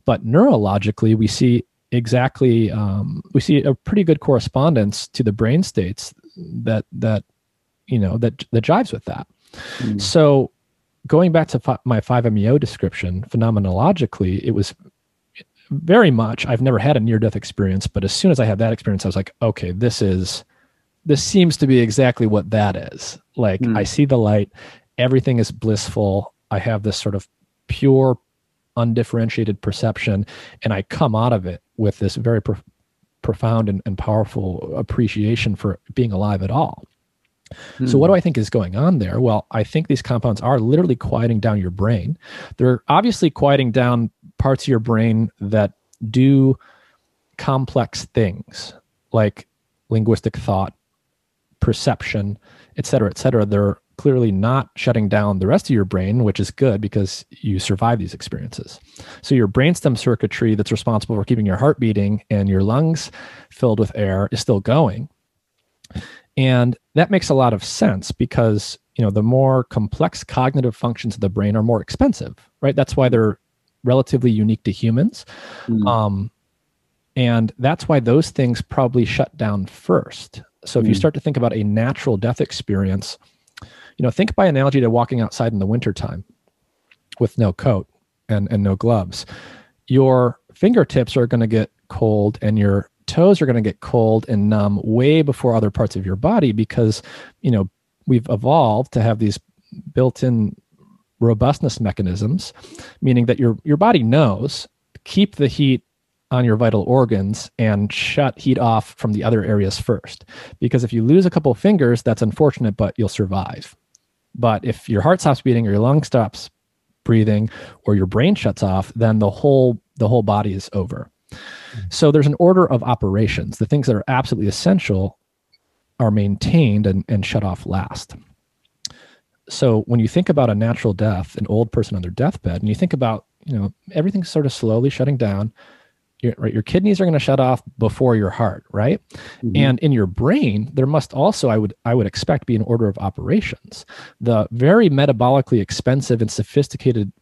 But neurologically, we see exactly um, we see a pretty good correspondence to the brain states that that you know that that jives with that. Mm. So going back to fi- my 5MEO description, phenomenologically, it was very much, I've never had a near death experience, but as soon as I had that experience, I was like, okay, this is, this seems to be exactly what that is. Like, mm. I see the light, everything is blissful. I have this sort of pure, undifferentiated perception, and I come out of it with this very pro- profound and, and powerful appreciation for being alive at all. Hmm. So, what do I think is going on there? Well, I think these compounds are literally quieting down your brain. They're obviously quieting down parts of your brain that do complex things like linguistic thought, perception, et cetera, et cetera. They're clearly not shutting down the rest of your brain, which is good because you survive these experiences. So, your brainstem circuitry that's responsible for keeping your heart beating and your lungs filled with air is still going. And that makes a lot of sense because, you know, the more complex cognitive functions of the brain are more expensive, right? That's why they're relatively unique to humans. Mm. Um, and that's why those things probably shut down first. So if mm. you start to think about a natural death experience, you know, think by analogy to walking outside in the wintertime. with no coat and, and no gloves, your fingertips are going to get cold and your toes are going to get cold and numb way before other parts of your body because, you know, we've evolved to have these built-in robustness mechanisms, meaning that your your body knows keep the heat on your vital organs and shut heat off from the other areas first. Because if you lose a couple fingers, that's unfortunate, but you'll survive. But if your heart stops beating or your lung stops breathing or your brain shuts off, then the whole the whole body is over. So there's an order of operations. The things that are absolutely essential are maintained and, and shut off last. So when you think about a natural death, an old person on their deathbed, and you think about, you know, everything's sort of slowly shutting down, your, right, your kidneys are going to shut off before your heart, right? Mm-hmm. And in your brain, there must also, I would, I would expect, be an order of operations. The very metabolically expensive and sophisticated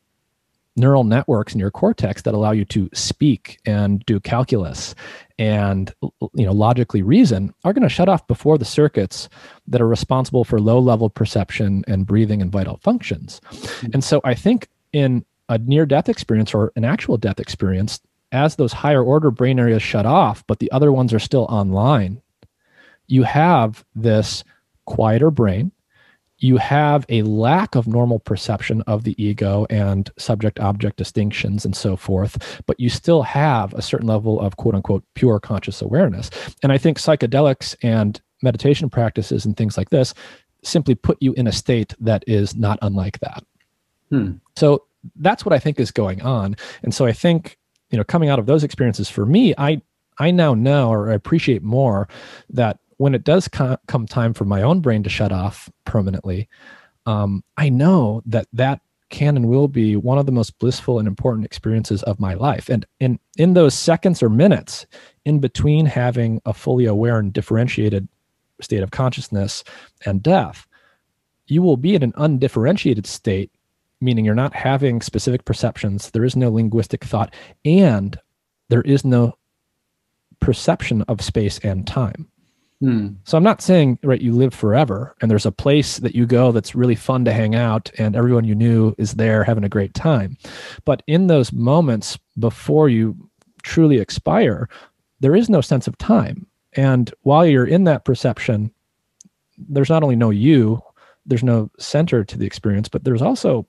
neural networks in your cortex that allow you to speak and do calculus and you know logically reason are going to shut off before the circuits that are responsible for low level perception and breathing and vital functions mm-hmm. and so i think in a near death experience or an actual death experience as those higher order brain areas shut off but the other ones are still online you have this quieter brain you have a lack of normal perception of the ego and subject object distinctions and so forth, but you still have a certain level of quote unquote pure conscious awareness. And I think psychedelics and meditation practices and things like this simply put you in a state that is not unlike that. Hmm. So that's what I think is going on. And so I think, you know, coming out of those experiences for me, I I now know or appreciate more that when it does co- come time for my own brain to shut off permanently, um, I know that that can and will be one of the most blissful and important experiences of my life. And in in those seconds or minutes in between having a fully aware and differentiated state of consciousness and death, you will be in an undifferentiated state, meaning you're not having specific perceptions. There is no linguistic thought, and there is no perception of space and time. Hmm. So I'm not saying right you live forever and there's a place that you go that's really fun to hang out and everyone you knew is there having a great time. But in those moments before you truly expire, there is no sense of time. And while you're in that perception, there's not only no you, there's no center to the experience, but there's also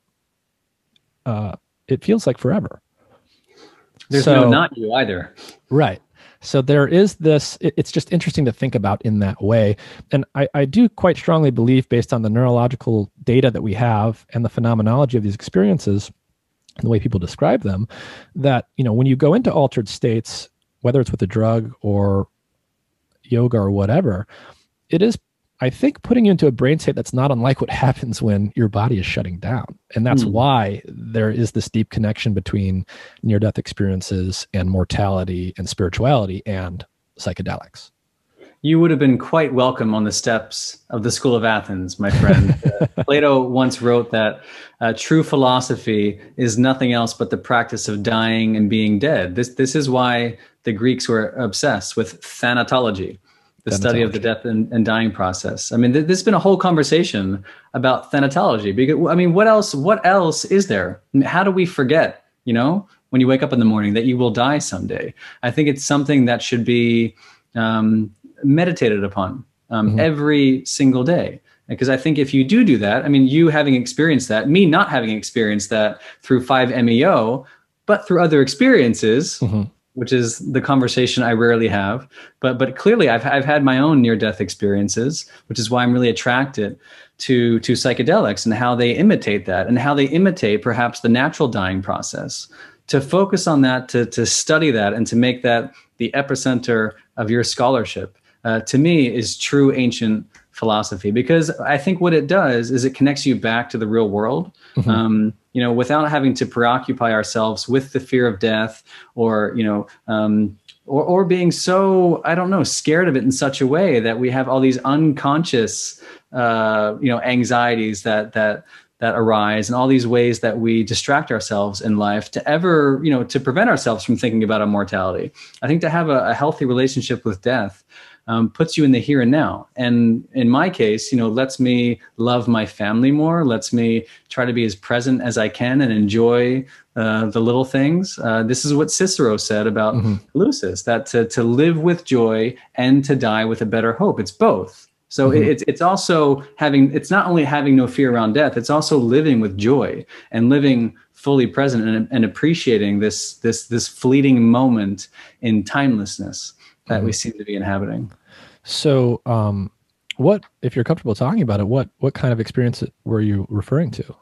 uh, it feels like forever. There's so, no not you either. Right. So there is this, it's just interesting to think about in that way. And I, I do quite strongly believe, based on the neurological data that we have and the phenomenology of these experiences and the way people describe them, that, you know, when you go into altered states, whether it's with a drug or yoga or whatever, it is I think putting you into a brain state that's not unlike what (laughs) happens when your body is shutting down. And that's mm. why there is this deep connection between near death experiences and mortality and spirituality and psychedelics. You would have been quite welcome on the steps of the School of Athens, my friend. uh, (laughs) Plato once wrote that uh, true philosophy is nothing else but the practice of dying and being dead. This, this is why the Greeks were obsessed with thanatology the study of the death and, and dying process. I mean, th- there's been a whole conversation about thanatology. Because I mean, what else? What else is there? How do we forget? You know, when you wake up in the morning, that you will die someday. I think it's something that should be um, meditated upon um, mm-hmm. every single day. Because I think if you do do that, I mean, you having experienced that, me not having experienced that through 5-MeO, but through other experiences, mm-hmm which is the conversation I rarely have. But but clearly, I've I've had my own near death experiences, which is why I'm really attracted to to psychedelics and how they imitate that and how they imitate perhaps the natural dying process. To focus on that, to to study that, and to make that the epicenter of your scholarship, uh, to me, is true ancient philosophy because I think what it does is it connects you back to the real world. Mm-hmm. Um, you know, without having to preoccupy ourselves with the fear of death or, you know, um, or, or being so, I don't know, scared of it in such a way that we have all these unconscious, uh, you know, anxieties that, that, that arise and all these ways that we distract ourselves in life to ever, you know, to prevent ourselves from thinking about our mortality. I think to have a, a healthy relationship with death um, puts you in the here and now. And in my case, you know, lets me love my family more, lets me try to be as present as I can and enjoy uh, the little things. Uh, this is what Cicero said about mm-hmm. Eleusis that to, to live with joy and to die with a better hope. It's both. So mm-hmm. it's it's also having it's not only having no fear around death, it's also living with joy and living fully present and, and appreciating this this this fleeting moment in timelessness that mm-hmm. we seem to be inhabiting. So, um, what, if you're comfortable talking about it, what what kind of experience were you referring to?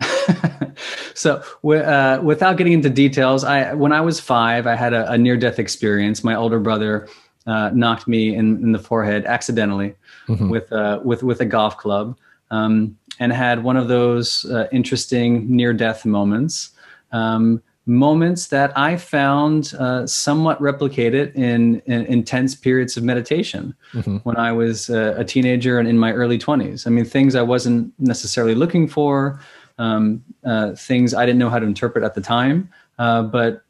(laughs) so, uh, without getting into details, I when I was five, I had a, a near death experience. My older brother uh, knocked me in, in the forehead accidentally mm-hmm. with uh, with with a golf club, um, and had one of those uh, interesting near death moments. Um, moments that I found uh, somewhat replicated in, in, intense periods of meditation mm-hmm. when I was uh, a teenager and in my early 20s. I mean, things I wasn't necessarily looking for, um, uh, things I didn't know how to interpret at the time, uh, but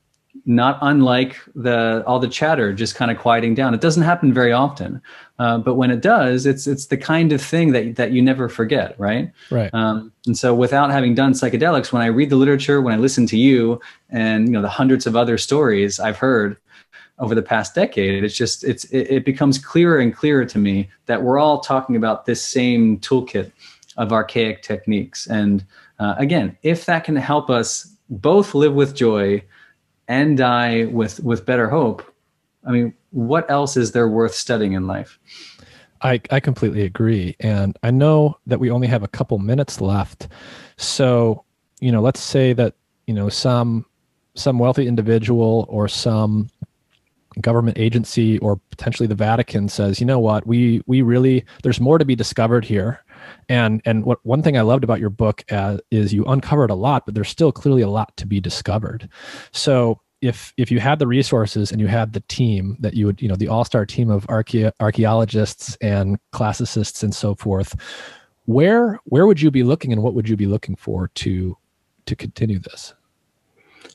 not unlike the all the chatter just kind of quieting down. It doesn't happen very often, uh, but when it does, it's it's the kind of thing that that you never forget, right? Right. Um, and so, without having done psychedelics, when I read the literature, when I listen to you, and you know the hundreds of other stories I've heard over the past decade, it's just it's it, it becomes clearer and clearer to me that we're all talking about this same toolkit of archaic techniques. And uh, again, if that can help us both live with joy and die with with better hope i mean what else is there worth studying in life? I, I completely agree. And i know that we only have a couple minutes left. So you know let's say that you know some some wealthy individual or some government agency or potentially the vatican says you know what? We we really there's more to be discovered here and and what one thing I loved about your book uh, is you uncovered a lot, but there's still clearly a lot to be discovered. So if if you had the resources and you had the team that you would you know the all star team of archae- archaeologists and classicists and so forth, where where would you be looking and what would you be looking for to to continue this?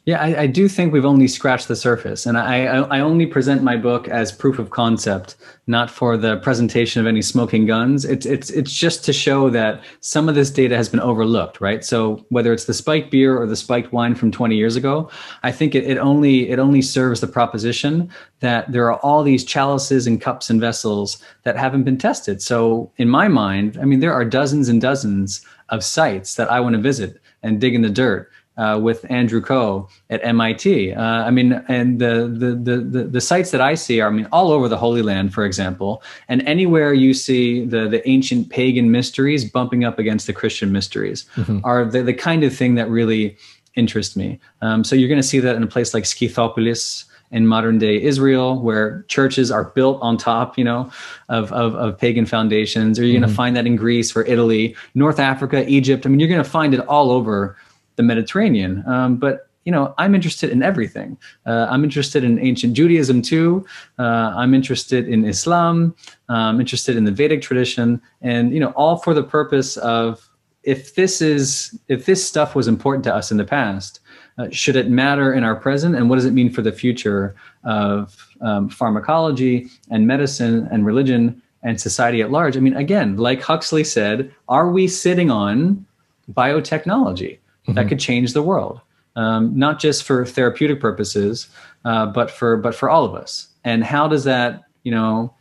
Yeah, I, I, do think we've only scratched the surface, and I, I, only present my book as proof of concept, not for the presentation of any smoking guns. It's it's it's just to show that some of this data has been overlooked, right? So whether it's the spiked beer or the spiked wine from 20 years ago, I think it, it only it only serves the proposition that there are all these chalices and cups and vessels that haven't been tested. So in my mind, I mean, there are dozens and dozens of sites that I want to visit and dig in the dirt uh, with Andrew Koh at MIT. Uh, I mean, and the, the, the the sites that I see are, I mean, all over the Holy Land, for example, and anywhere you see the the ancient pagan mysteries bumping up against the Christian mysteries mm-hmm. are the, the kind of thing that really interest me. Um, so you're going to see that in a place like Scythopolis in modern day Israel, where churches are built on top, you know, of, of, of pagan foundations, or you're mm-hmm. going to find that in Greece or Italy, North Africa, Egypt. I mean, you're going to find it all over the Mediterranean. Um, but you know, I'm interested in everything. Uh, I'm interested in ancient Judaism too. Uh, I'm interested in Islam. I'm interested in the Vedic tradition, and you know, all for the purpose of if this is if this stuff was important to us in the past, uh, should it matter in our present, and what does it mean for the future of um, pharmacology and medicine and religion and society at large? I mean, again, like Huxley said, are we sitting on biotechnology? Mm-hmm. that could change the world, um, not just for therapeutic purposes, uh, but for but for all of us. And how does that, you know,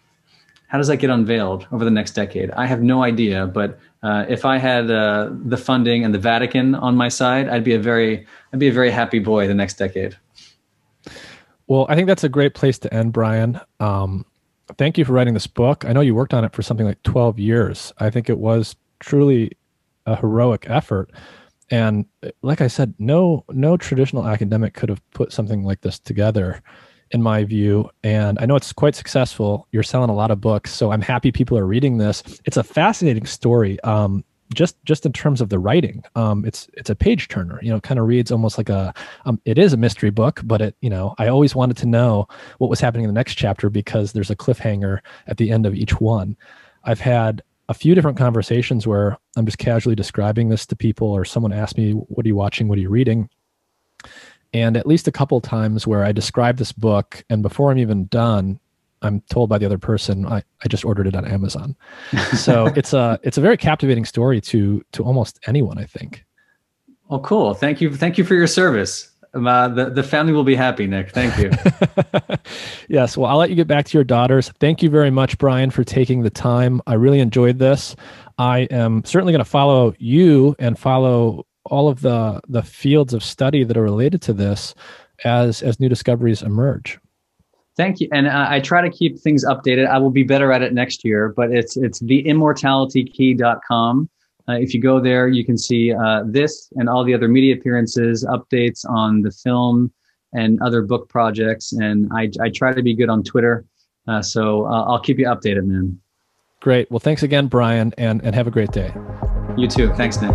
how does that get unveiled over the next decade? I have no idea, but uh, if I had uh, the funding and the Vatican on my side, I'd be a very I'd be a very happy boy the next decade. Well, I think that's a great place to end, Brian. Um, thank you for writing this book. I know you worked on it for something like 12 years. I think it was truly a heroic effort and like i said no no traditional academic could have put something like this together in my view. And i know it's quite successful. You're selling a lot of books so i'm happy people are reading this. It's a fascinating story um, just just in terms of the writing. Um, it's it's a page turner you know kind of reads almost like a um, it is a mystery book but it you know i always wanted to know what was happening in the next chapter because there's a cliffhanger at the end of each one. I've had a few different conversations where I'm just casually describing this to people, or someone asks me, What are you watching? What are you reading? And at least a couple times where I describe this book, and before I'm even done, I'm told by the other person I, I just ordered it on Amazon. (laughs) so it's a it's a very captivating story to to almost anyone, I think. Oh, cool! Thank you, thank you for your service. Uh, the the family will be happy, Nick. Thank you. (laughs) yes. Well, I'll let you get back to your daughters. Thank you very much, Brian, for taking the time. I really enjoyed this. I am certainly going to follow you and follow all of the the fields of study that are related to this as as new discoveries emerge. Thank you, and uh, I try to keep things updated. I will be better at it next year, but it's it's theimmortalitykey.com. Uh, if you go there, you can see uh, this and all the other media appearances, updates on the film and other book projects. And I, I try to be good on Twitter. Uh, so uh, I'll keep you updated, man. Great. Well, thanks again, Brian, and, and have a great day. You too. Thanks, Nick.